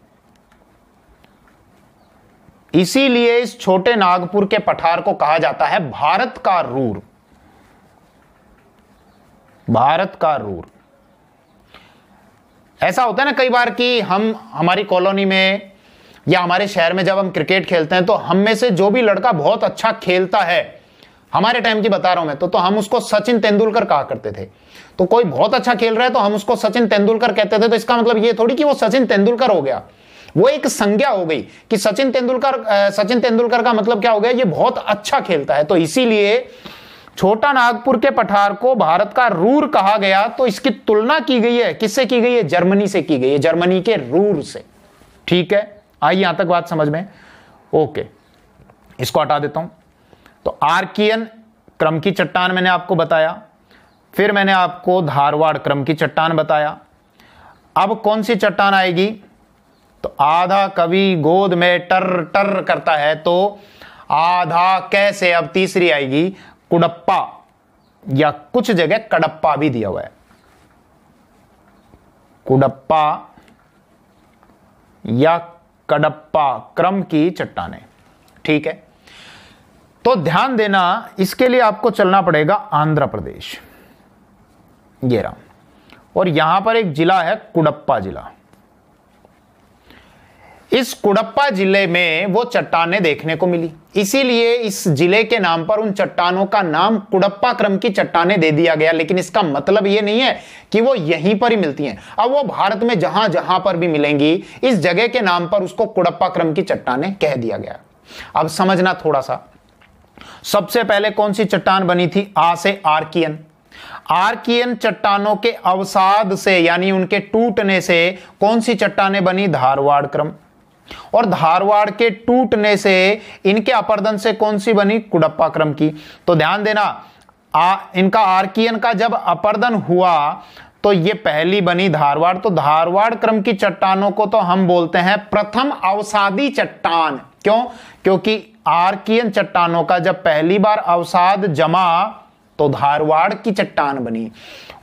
इसीलिए इस छोटे नागपुर के पठार को कहा जाता है भारत का रूर। भारत का रूर। ऐसा होता है ना कई बार कि हम हमारी कॉलोनी में या हमारे शहर में जब हम क्रिकेट खेलते हैं तो हम में से जो भी लड़का बहुत अच्छा खेलता है हमारे टाइम की बता रहा हूँ मैं तो, तो हम उसको सचिन तेंदुलकर कहा करते थे। तो कोई बहुत अच्छा खेल रहा है तो हम उसको सचिन तेंदुलकर कहते थे तो इसका मतलब ये थोड़ी कि वो सचिन तेंदुलकर हो गया। वो एक संज्ञा हो गई कि सचिन तेंदुलकर सचिन तेंदुलकर का मतलब क्या हो गया, ये बहुत अच्छा खेलता है। तो इसीलिए छोटा नागपुर के पठार को भारत का रूर कहा गया तो इसकी तुलना की गई है। किससे की गई है? जर्मनी से की गई है, जर्मनी के रूर से। ठीक है? आइए यहाँ तक बात समझ में। ओके। इसको हटा देता हूँ। तो आर्कियन क्रम की चट्टान मैंने आपको बताया। फिर मैंने आपको धारवाड़ क्रम की चट्टान बताया। अब कौन सी चट्टान आएगी? तो आधा कवि गोद में टर टर करता है तो आधा कैसे? अब तीसरी आएगी, कुडप्पा, या कुछ जगह कडप्पा भी दिया हुआ है। कुडप्पा या कडप्पा क्रम की चट्टाने, ठीक है? तो ध्यान देना, इसके लिए आपको चलना पड़ेगा आंध्र प्रदेश। ये रहा और यहाँ पर एक जिला है, कुडप्पा जिला। इस कुडप्पा ज़िले में वो चट्टाने देखने को मिली। इसीलिए इस ज़िले के नाम पर उन चट्टानों का नाम कुडप्पा क्रम की चट्टाने दे दिया गया, लेकिन इसका मतलब ये नहीं है कि वो यहीं पर ही मिलती हैं। अब वो भारत में जहाँ जहाँ पर भी मिलेंगी, इस जगह के नाम पर उसको कुडप्पा क्रम की चट्टाने कह दिया गया। अब समझना थोड़ा सा। सबसे पहले कौन सी चट्टान बनी थी? आ से आर्कियन। आर्कियन चट्टानों के अवसाद से यानी उनके टूटने से कौन सी चट्टाने बनी? धारवाड़ क्रम। और धारवाड़ के टूटने से इनके अपर्दन से कौन सी बनी? कुडप्पा क्रम की। तो ध्यान देना आ, इनका आर्कियन का जब अपर्दन हुआ तो ये पहली बनी धारवाड़। तो धारवाड़ क्रम की चट्टानों को तो हम बोलते हैं प्रथम अवसादी चट्टान। क्यों? क्योंकि आर्कियन चट्टानों का जब पहली बार अवसाद जमा तो धारवाड़ की चट्टान बनी।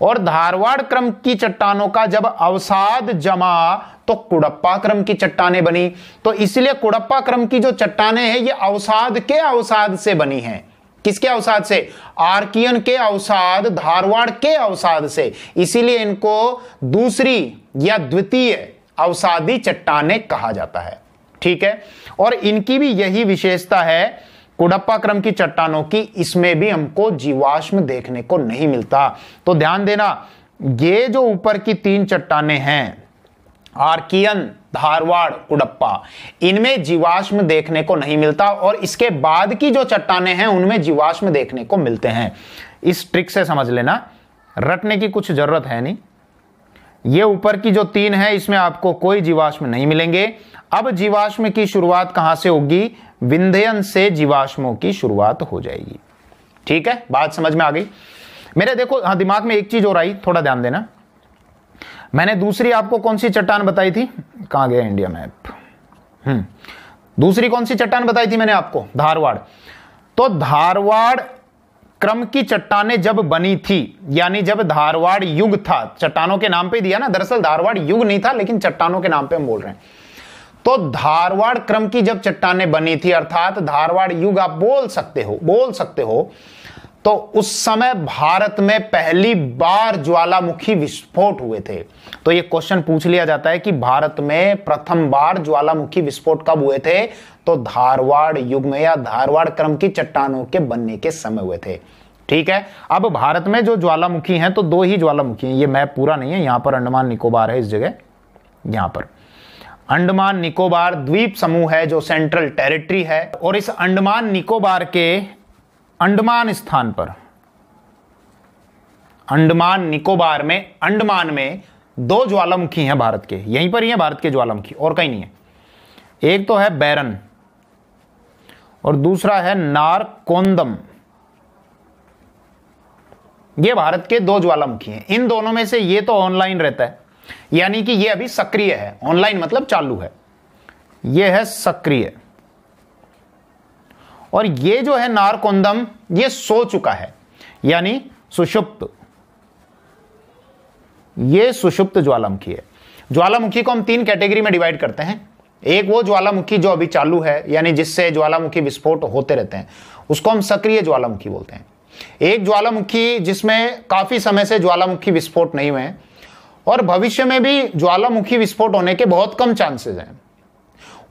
और धारवाड़ क्रम की चट्टानों का जब अवसाद जमा तो कुड़प्पा क्रम की चट्टाने बनी। तो इसलिए कुड़प्पा क्रम की जो चट्टाने हैं, ये अवसाद के अवसाद से बनी हैं। किसके अवसाद से? आर्कियन के अवसाद, धारवाड़ के अवसाद से। इसीलिए इनको दूसरी या द्वितीय अवसादी चट्टाने कहा जाता है। ठीक है? और इनकी भी यही विशेषता है कुडप्पा क्रम की चट्टानों की, इसमें भी हमको जीवाश्म देखने को नहीं मिलता। तो ध्यान देना, ये जो ऊपर की तीन चट्टाने हैं, आर्कियन, धारवाड़, कुडप्पा, इनमें जीवाश्म देखने को नहीं मिलता और इसके बाद की जो चट्टाने हैं, उनमें जीवाश्म देखने को मिलते हैं। इस ट्रिक से समझ लेना, रटने की कुछ ज़रूरत है नहीं। ये ऊपर की जो तीन है, इसमें आपको कोई जीवाश्म नहीं मिलेंगे। अब जीवाश्म की शुरुआत कहाँ से होगी? विंध्यन से जीवाश्मों की शुरुआत हो जाएगी। ठीक है? बात समझ में आ गई? मेरे देखो हाँ दिमाग में एक चीज़ और आई, थोड़ा ध्यान देना। मैंने दूसरी आपको कौन सी चट्टान बताई थी? कहाँ गया इंडिया मैप हम्म। दूसरी कौन सी चट्टान बताई थी मैंने आपको? धारवाड़। तो धारवाड़ क्रम की चट्टाने जब बनी थी, यानी जब धारवाड़ युग था, चट्टानों के नाम पे दिया ना, दरअसल धारवाड़ युग नहीं था, लेकिन चट्टानों के नाम पे हम बोल रहे हैं। तो धारवाड़ क्रम की जब चट्टाने बनी थी, अर्थात धारवाड़ युग आप बोल सकते हो, बोल सकते हो तो उस समय भारत में पहली बार ज्वालामुखी विस्फोट हुए थे। तो यह क्वेश्चन पूछ लिया जाता है कि भारत में प्रथम बार ज्वालामुखी विस्फोट कब हुए थे? तो धारवाड़ युग में या धारवाड़ क्रम की चट्टानों के बनने के समय हुए थे। ठीक है? अब भारत में जो ज्वालामुखी हैं तो दो ही ज्वालामुखी हैं। ये मैप पूरा नहीं है। यहाँ पर अंडमान निकोबार है इस जगह। यहाँ पर। अंडमान निकोबार द्वीप समूह है जो सेंट्रल टेरिटरी है। और इस अंडमान निकोबार के अंडमान स्थान पर। अंडमान निकोबार में, अंडमान में दो ज्वालामुखी हैं भारत के। यहीं पर ही है भारत के ज्वालामुखी, और कहीं नहीं है। एक तो है बैरन, और दूसरा है नारकोंदम। ये भारत के दो ज्वालामुखी हैं। इन दोनों में से ये तो ऑनलाइन रहता है। यानी कि ये अभी सक्रिय है। ऑनलाइन मतलब चालू है। ये है सक्रिय। और ये जो है नारकोंदम, ये सो चुका है। यानी सुषुप्त। ये सुषुप्त ज्वालामुखी है। ज्वालामुखी को हम तीन कैटेगरी में डिवाइड करते हैं। एक वो ज्वालामुखी जो अभी चालू है, यानी जिससे ज्वालामुखी विस्फोट होते रहते हैं, उसको हम सक्रिय ज्वालामुखी बोलते हैं। एक ज्वालामुखी जिसमें काफ़ी समय से ज्वालामुखी विस्फोट नहीं हुए हैं, और भविष्य में भी ज्वालामुखी विस्फोट होने के बहुत कम चांसेस हैं।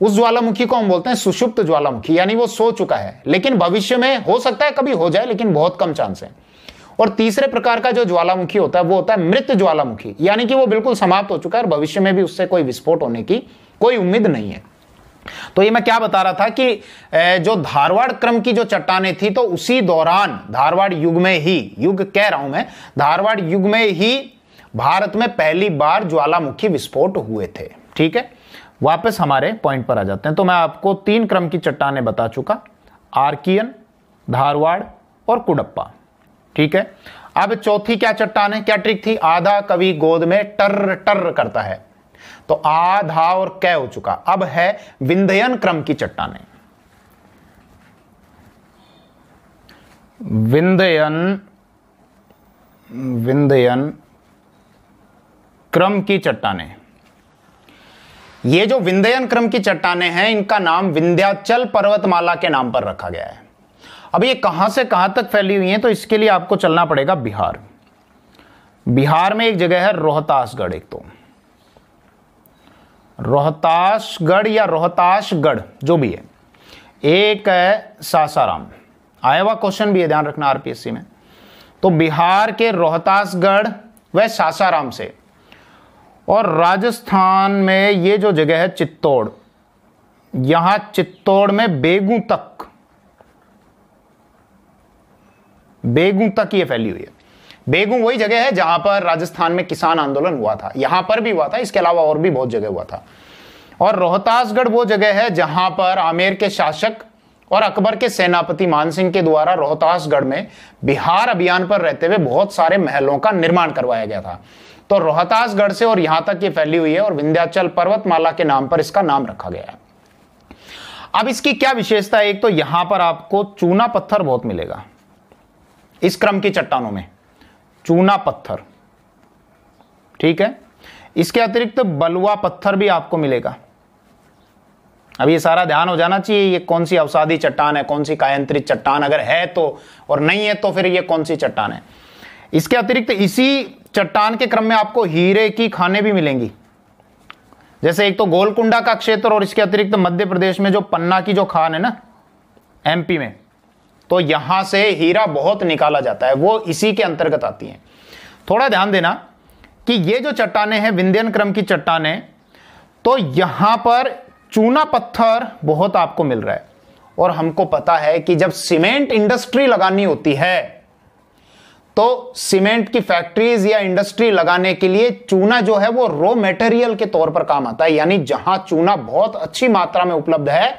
उस ज्वालामुखी को हम बोलते हैं सुषुप्त ज्वालामुखी, यानी वो सो चुका है। लेकिन भविष्य में हो सकता है कभी हो जाए, लेकिन बहुत कम चांस है। और तीसरे प्रकार का जो ज्वालामुखी होता है, वो होता है मृत ज्वालामुखी, यानी कि वो बिल्कुल समाप्त हो चुका है और भविष्य में भी उससे कोई विस्फोट होने की कोई उम्मीद नहीं है। तो ये मैं क्या बता रहा था कि जो धारवाड़ क्रम की जो चट्टाने थी तो उसी दौरान, धारवाड़ युग में ही, युग कह रहा हूँ मैं, धारवाड़ युग में ही भारत में पहली बार ज्वालामुखी विस्फोट हुए थे। ठीक है? वापस हमारे पॉइंट पर आ जाते हैं। तो मैं आपको तीन क्रम की चट्टाने बता चुका। आर्कियन, धारवाड़ और कुडप्पा। ठीक है? अब चौथी क्या चट्टान है क्या ट्रिक थी? आधा कवि गोद में टर टर करता है। तो आधा और कै हो चुका। अब है विंध्यन क्रम की चट्टाने। विंध्यन विंध्यन क्रम की चट्टाने। ये जो विंध्यन क्रम की चट्टाने हैं, इनका नाम विंध्याचल पर्वतमाला के नाम पर रखा गया है। अब ये कहाँ से कहाँ तक फैली हुई है तो इसके लिए आपको चलना पड़ेगा बिहार। बिहार में एक जगह है रोहतासगढ़ एक तो। रोहतासगढ़ या रोहतासगढ़, जो भी है। एक है सासाराम। आया हुआ क्वेश्चन भी है, ध्यान रखना आरपीएससी में। तो बिहार के रोहतासगढ़ व सासाराम से और राजस्थान में ये जो जगह है चित्तौड़, यहाँ चित्तौड़ में बेगू तक बेगू तक ये फैली हुई है। बेगू वही जगह है जहाँ पर राजस्थान में किसान आंदोलन हुआ था। यहाँ पर भी हुआ था, इसके अलावा और भी बहुत जगह हुआ था। और रोहतासगढ़ वो जगह है जहाँ पर आमेर के शासक और अकबर के सेनापति मानसिंह के द्वारा रोहतासगढ़ में बिहार अभियान पर रहते हुए बहुत सारे महलों का निर्माण करवाया गया था। तो रोहतासगढ़ से और यहाँ तक ये फैली हुई है और विंध्याचल पर्वतमाला के नाम पर इसका नाम रखा गया है। अब इसकी क्या विशेषता है? एक तो यहाँ पर आपको चूना पत्थर बहुत मिलेगा। इस क्रम की चट्टानों में। चूना पत्थर। ठीक है? इसके अतिरिक्त बलुआ पत्थर भी आपको मिलेगा। अब ये सारा ध्यान हो जाना चाहिए, ये कौन सी अवसादी चट्टान है, कौन सी कायंत्रित चट्टान अगर है तो और नहीं है तो फिर ये कौन सी चट्टान है? इसके अतिरिक्त इसी चट्टान के क्रम में आपको हीरे की खाने भी मिलेंगी। जैसे एक तो गोलकुंडा का क्षेत्र और इसके अतिरिक्त मध्य प्रदेश में जो पन्ना की जो खान है ना एमपी में तो यहाँ से हीरा बहुत निकाला जाता है, वो इसी के अंतर्गत आती हैं। थोड़ा ध्यान देना कि ये जो चट्टाने हैं, विंध्यन क्रम की चट्टाने तो यहाँ पर चूना पत्थर बहुत आपको मिल रहा है। और हमको पता है कि जब सीमेंट इंडस्ट्री लगानी होती है तो सीमेंट की फैक्ट्रीज या इंडस्ट्री लगाने के लिए चूना जो है वो रॉ मेटेरियल के तौर पर काम आता है। यानी जहाँ चूना बहुत अच्छी मात्रा में उपलब्ध है,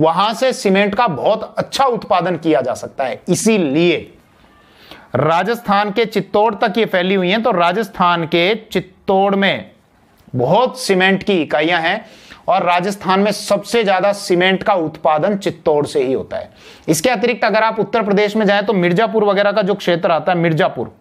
वहाँ से सीमेंट का बहुत अच्छा उत्पादन किया जा सकता है। इसीलिए राजस्थान के चित्तौड़ तक ये फैली हुई हैं। तो राजस्थान के चित्तौड़ में बहुत सीमेंट की इकाइयाँ हैं। और राजस्थान में सबसे ज़्यादा सीमेंट का उत्पादन चित्तौड़ से ही होता है। इसके अतिरिक्त अगर आप उत्तर प्रदेश में जाए तो मिर्जापुर वगैरह का जो क्षेत्र आता है, मिर्जापुर,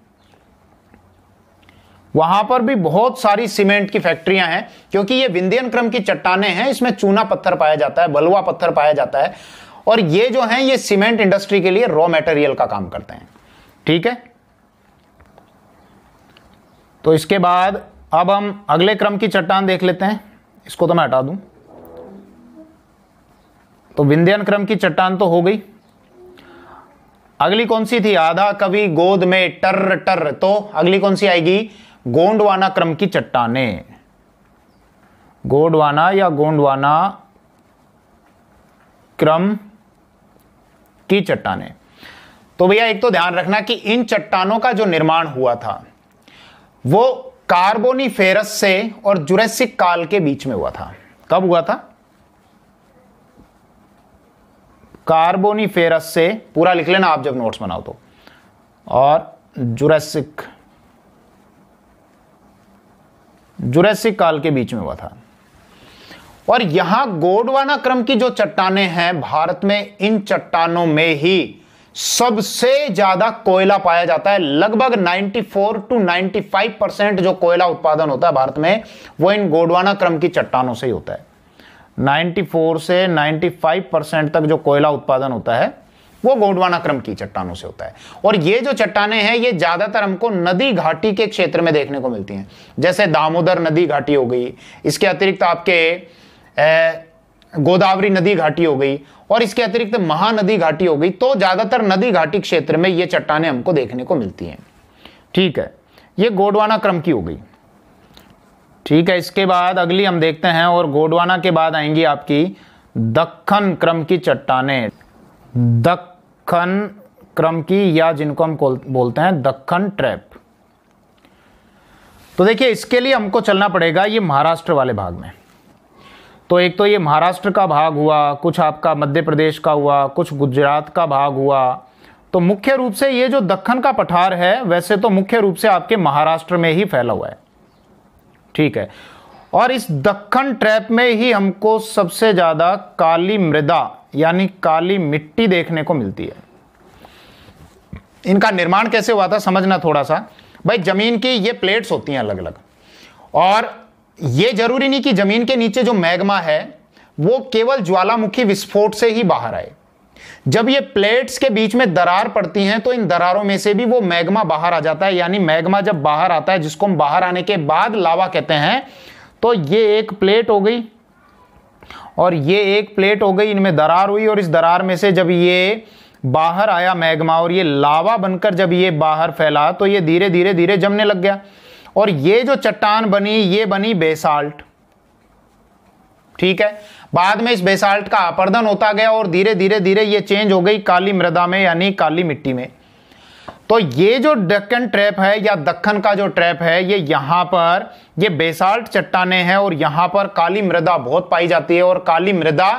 वहाँ पर भी बहुत सारी सीमेंट की फैक्ट्रियाँ हैं, क्योंकि ये विंध्यन क्रम की चट्टाने हैं, इसमें चूना पत्थर पाया जाता है, बलुआ पत्थर पाया जाता है, और ये जो है, ये सीमेंट इंडस्ट्री के लिए रॉ मेटेरियल का काम करते हैं। ठीक है? तो इसके बाद अब हम अगले क्रम की चट्टान देख लेते हैं। इसको तो मैं हटा दूँ। तो विंध्यन क्रम की चट्टान तो हो गई। अगली कौन सी थी? आधा कवि गोद में टर टर। तो अगली कौन सी आएगी? गोंडवाना क्रम की चट्टाने। गोंडवाना या गोंडवाना क्रम की चट्टाने। तो भैया, एक तो ध्यान रखना कि इन चट्टानों का जो निर्माण हुआ था, वो कार्बोनीफेरस से और जुरेसिक काल के बीच में हुआ था। कब हुआ था? कार्बोनीफेरस से, पूरा लिख लेना, आप जब नोट्स बनाओ तो। और जुरेसिक जुरेसिक काल के बीच में हुआ था। और यहाँ गोडवाना क्रम की जो चट्टाने हैं, भारत में इन चट्टानों में ही सबसे ज़्यादा कोयला पाया जाता है। लगभग 94 टू 95 परसेंट जो कोयला उत्पादन होता है भारत में, वो इन गोडवाना क्रम की चट्टानों से ही होता है। 94 से 95 परसेंट तक जो कोयला उत्पादन होता है, वो गोडवाना क्रम की चट्टानों से होता है। और ये जो चट्टाने हैं, ये ज़्यादातर हमको नदी घाटी के क्षेत्र में देखने को मिलती हैं। जैसे दामोदर नदी घाटी हो गई, इसके अतिरिक्त आपके गोदावरी नदी घाटी हो गई और इसके अतिरिक्त महानदी घाटी हो गई तो ज़्यादातर नदी घाटी क्षेत्र में ये चट्टाने हमको देखने को मिलती हैं। ठीक है, ये गोडवाना क्रम की हो गई। ठीक है, इसके बाद अगली हम देखते हैं और गोडवाना के बाद आएँगी आपकी दक्खन क्रम की चट्टाने। दक्खन क्रम की, या जिनको हम बोलते हैं दक्खन ट्रैप। तो देखिए, इसके लिए हमको चलना पड़ेगा ये महाराष्ट्र वाले भाग में। तो एक तो ये महाराष्ट्र का भाग हुआ, कुछ आपका मध्य प्रदेश का हुआ, कुछ गुजरात का भाग हुआ। तो मुख्य रूप से ये जो दक्खन का पठार है, वैसे तो मुख्य रूप से आपके महाराष्ट्र में ही फैला हुआ है। ठीक है। और इस दक्खन ट्रैप में ही हमको सबसे ज़्यादा काली मृदा, यानी काली मिट्टी देखने को मिलती है। इनका निर्माण कैसे हुआ था समझना थोड़ा सा। भाई, ज़मीन की ये प्लेट्स होती हैं अलग अलग और यह ज़रूरी नहीं कि ज़मीन के नीचे जो मैग्मा है, वो केवल ज्वालामुखी विस्फोट से ही बाहर आए। जब ये प्लेट्स के बीच में दरार पड़ती हैं तो इन दरारों में से भी वो मैग्मा बाहर आ जाता है। यानी मैग्मा जब बाहर आता है, जिसको हम बाहर आने के बाद लावा कहते हैं तो ये एक प्लेट हो गई। और ये एक प्लेट हो गई, इनमें दरार हुई, और इस दरार में से जब ये बाहर आया मैग्मा, और ये लावा बनकर जब ये बाहर फैला तो ये धीरे धीरे धीरे जमने लग गया। और ये जो चट्टान बनी, ये बनी बेसाल्ट। ठीक है? बाद में इस बेसाल्ट का अपर्दन होता गया और धीरे धीरे धीरे ये चेंज हो गई काली मृदा में, यानी काली मिट्टी में। तो ये जो डक्कन ट्रैप है या दक्खन का जो ट्रैप है, ये यहाँ पर, ये बेसाल्ट चट्टाने हैं और यहाँ पर काली मृदा बहुत पाई जाती है और काली मृदा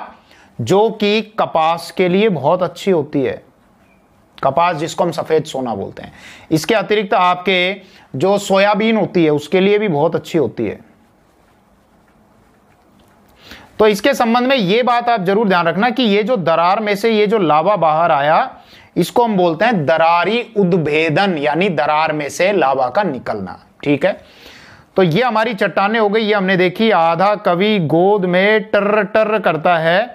जो कि कपास के लिए बहुत अच्छी होती है। कपास जिसको हम सफ़ेद सोना बोलते हैं। इसके अतिरिक्त आपके जो सोयाबीन होती है, उसके लिए भी बहुत अच्छी होती है। तो इसके संबंध में यह बात आप ज़रूर ध्यान रखना कि ये जो दरार में से ये जो लावा बाहर आया, इसको हम बोलते हैं दरारी उद्भेदन, यानी दरार में से लावा का निकलना। ठीक है? तो ये हमारी चट्टाने हो गई, ये हमने देखी, आधा कवि गोद में टर टर करता है।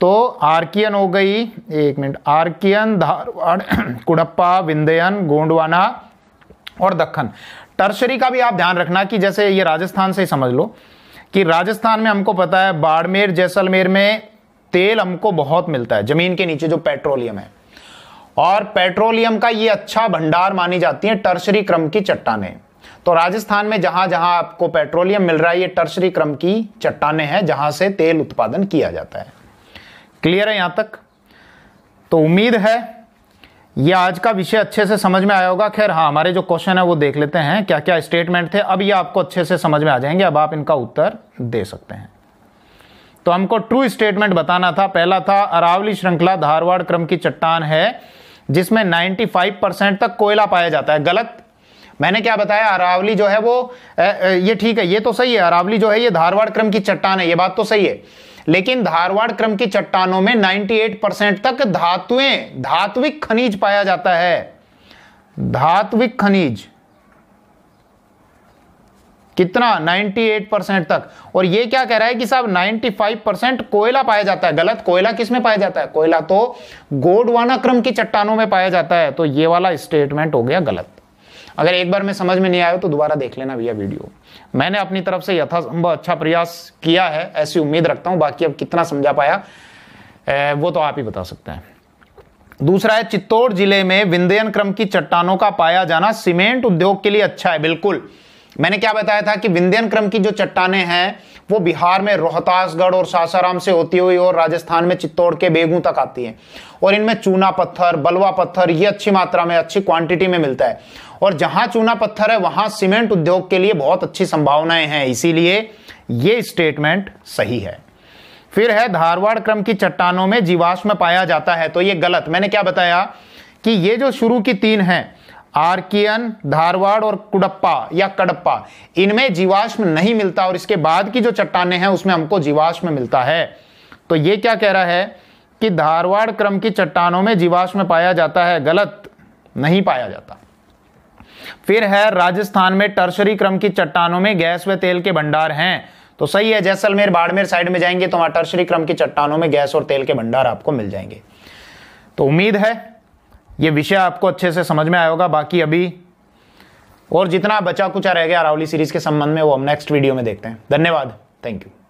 तो आर्कियन हो गई, एक मिनट, आर्कियन, धारवाड़, *clears throat* कुड़प्पा, विंध्यन, गोंडवाना और दखन टर्शरी का भी आप ध्यान रखना कि जैसे ये राजस्थान से ही समझ लो कि राजस्थान में हमको पता है बाड़मेर, जैसलमेर में तेल हमको बहुत मिलता है, ज़मीन के नीचे जो पेट्रोलियम है। और पेट्रोलियम का ये अच्छा भंडार मानी जाती है टर्शरी क्रम की चट्टाने। तो राजस्थान में जहाँ जहाँ आपको पेट्रोलियम मिल रहा है, ये टर्शरी क्रम की चट्टाने हैं जहाँ से तेल उत्पादन किया जाता है। क्लियर है यहाँ तक? तो उम्मीद है ये आज का विषय अच्छे से समझ में आया होगा। खैर हाँ हमारे जो क्वेश्चन है वो देख लेते हैं क्या क्या स्टेटमेंट थे। अब ये आपको अच्छे से समझ में आ जाएँगे अब आप इनका उत्तर दे सकते हैं। तो हमको ट्रू स्टेटमेंट बताना था। पहला था अरावली श्रृंखला धारवाड़ क्रम की चट्टान है जिसमें 95 परसेंट तक कोयला पाया जाता है। गलत। मैंने क्या बताया अरावली जो है वो ए, ए, ये ठीक है ये तो सही है अरावली जो है ये धारवाड़ क्रम की चट्टान है ये बात तो सही है। लेकिन धारवाड़ क्रम की चट्टानों में 98 परसेंट तक धातुएँ, धात्विक खनिज पाया जाता है। धात्विक खनिज। कितना? 98 परसेंट तक। और ये क्या कह रहा है कि साहब 95 परसेंट कोयला पाया जाता है। गलत, कोयला किसमें पाया जाता है? कोयला तो गोडवाना क्रम की चट्टानों में पाया जाता है। तो ये वाला स्टेटमेंट हो गया गलत। अगर एक बार में समझ में नहीं आया तो दोबारा देख लेना भैया वीडियो। मैंने अपनी तरफ़ से यथासंभव अच्छा प्रयास किया है, ऐसी उम्मीद रखता हूँ, बाकी अब कितना समझा पाया वो तो आप ही बता सकते हैं। दूसरा है, चित्तौड़ ज़िले में विंध्यन क्रम की चट्टानों का पाया जाना सीमेंट उद्योग के लिए अच्छा है, बिल्कुल। मैंने क्या बताया था कि विंध्यन क्रम की जो चट्टाने हैं, वो बिहार में रोहतासगढ़ और सासाराम से होती हुई और राजस्थान में चित्तौड़ के बेगू तक आती है। और इनमें चूना पत्थर, बलवा पत्थर, ये अच्छी मात्रा में, अच्छी क्वांटिटी में मिलता है। और जहाँ चूना पत्थर है, वहाँ सीमेंट उद्योग के लिए बहुत अच्छी संभावनाएँ हैं। इसीलिए ये स्टेटमेंट सही है। फिर है, धारवाड़ क्रम की चट्टानों में जीवाश्म पाया जाता है तो ये गलत। मैंने क्या बताया कि ये जो शुरू की तीन हैं, आर्कियन, धारवाड़ और कुडप्पा या कडप्पा, इनमें जीवाश्म नहीं मिलता और इसके बाद की जो चट्टाने हैं, उसमें हमको जीवाश्म मिलता है। तो ये क्या कह रहा है कि धारवाड़ क्रम की चट्टानों में जीवाश्म पाया जाता है, गलत नहीं पाया जाता। फिर है, राजस्थान में टर्शरी क्रम की चट्टानों में गैस व तेल के भंडार हैं। तो सही है, जैसलमेर, बाड़मेर साइड में जाएँगे तो वहाँ टर्शरी क्रम की चट्टानों में गैस और तेल के भंडार आपको मिल जाएँगे। तो उम्मीद है, ये विषय आपको अच्छे से समझ में आया होगा। बाकी अभी और जितना बचा कुचा रह गया अरावली सीरीज़ के संबंध में, वो हम नेक्स्ट वीडियो में देखते हैं। धन्यवाद। Thank you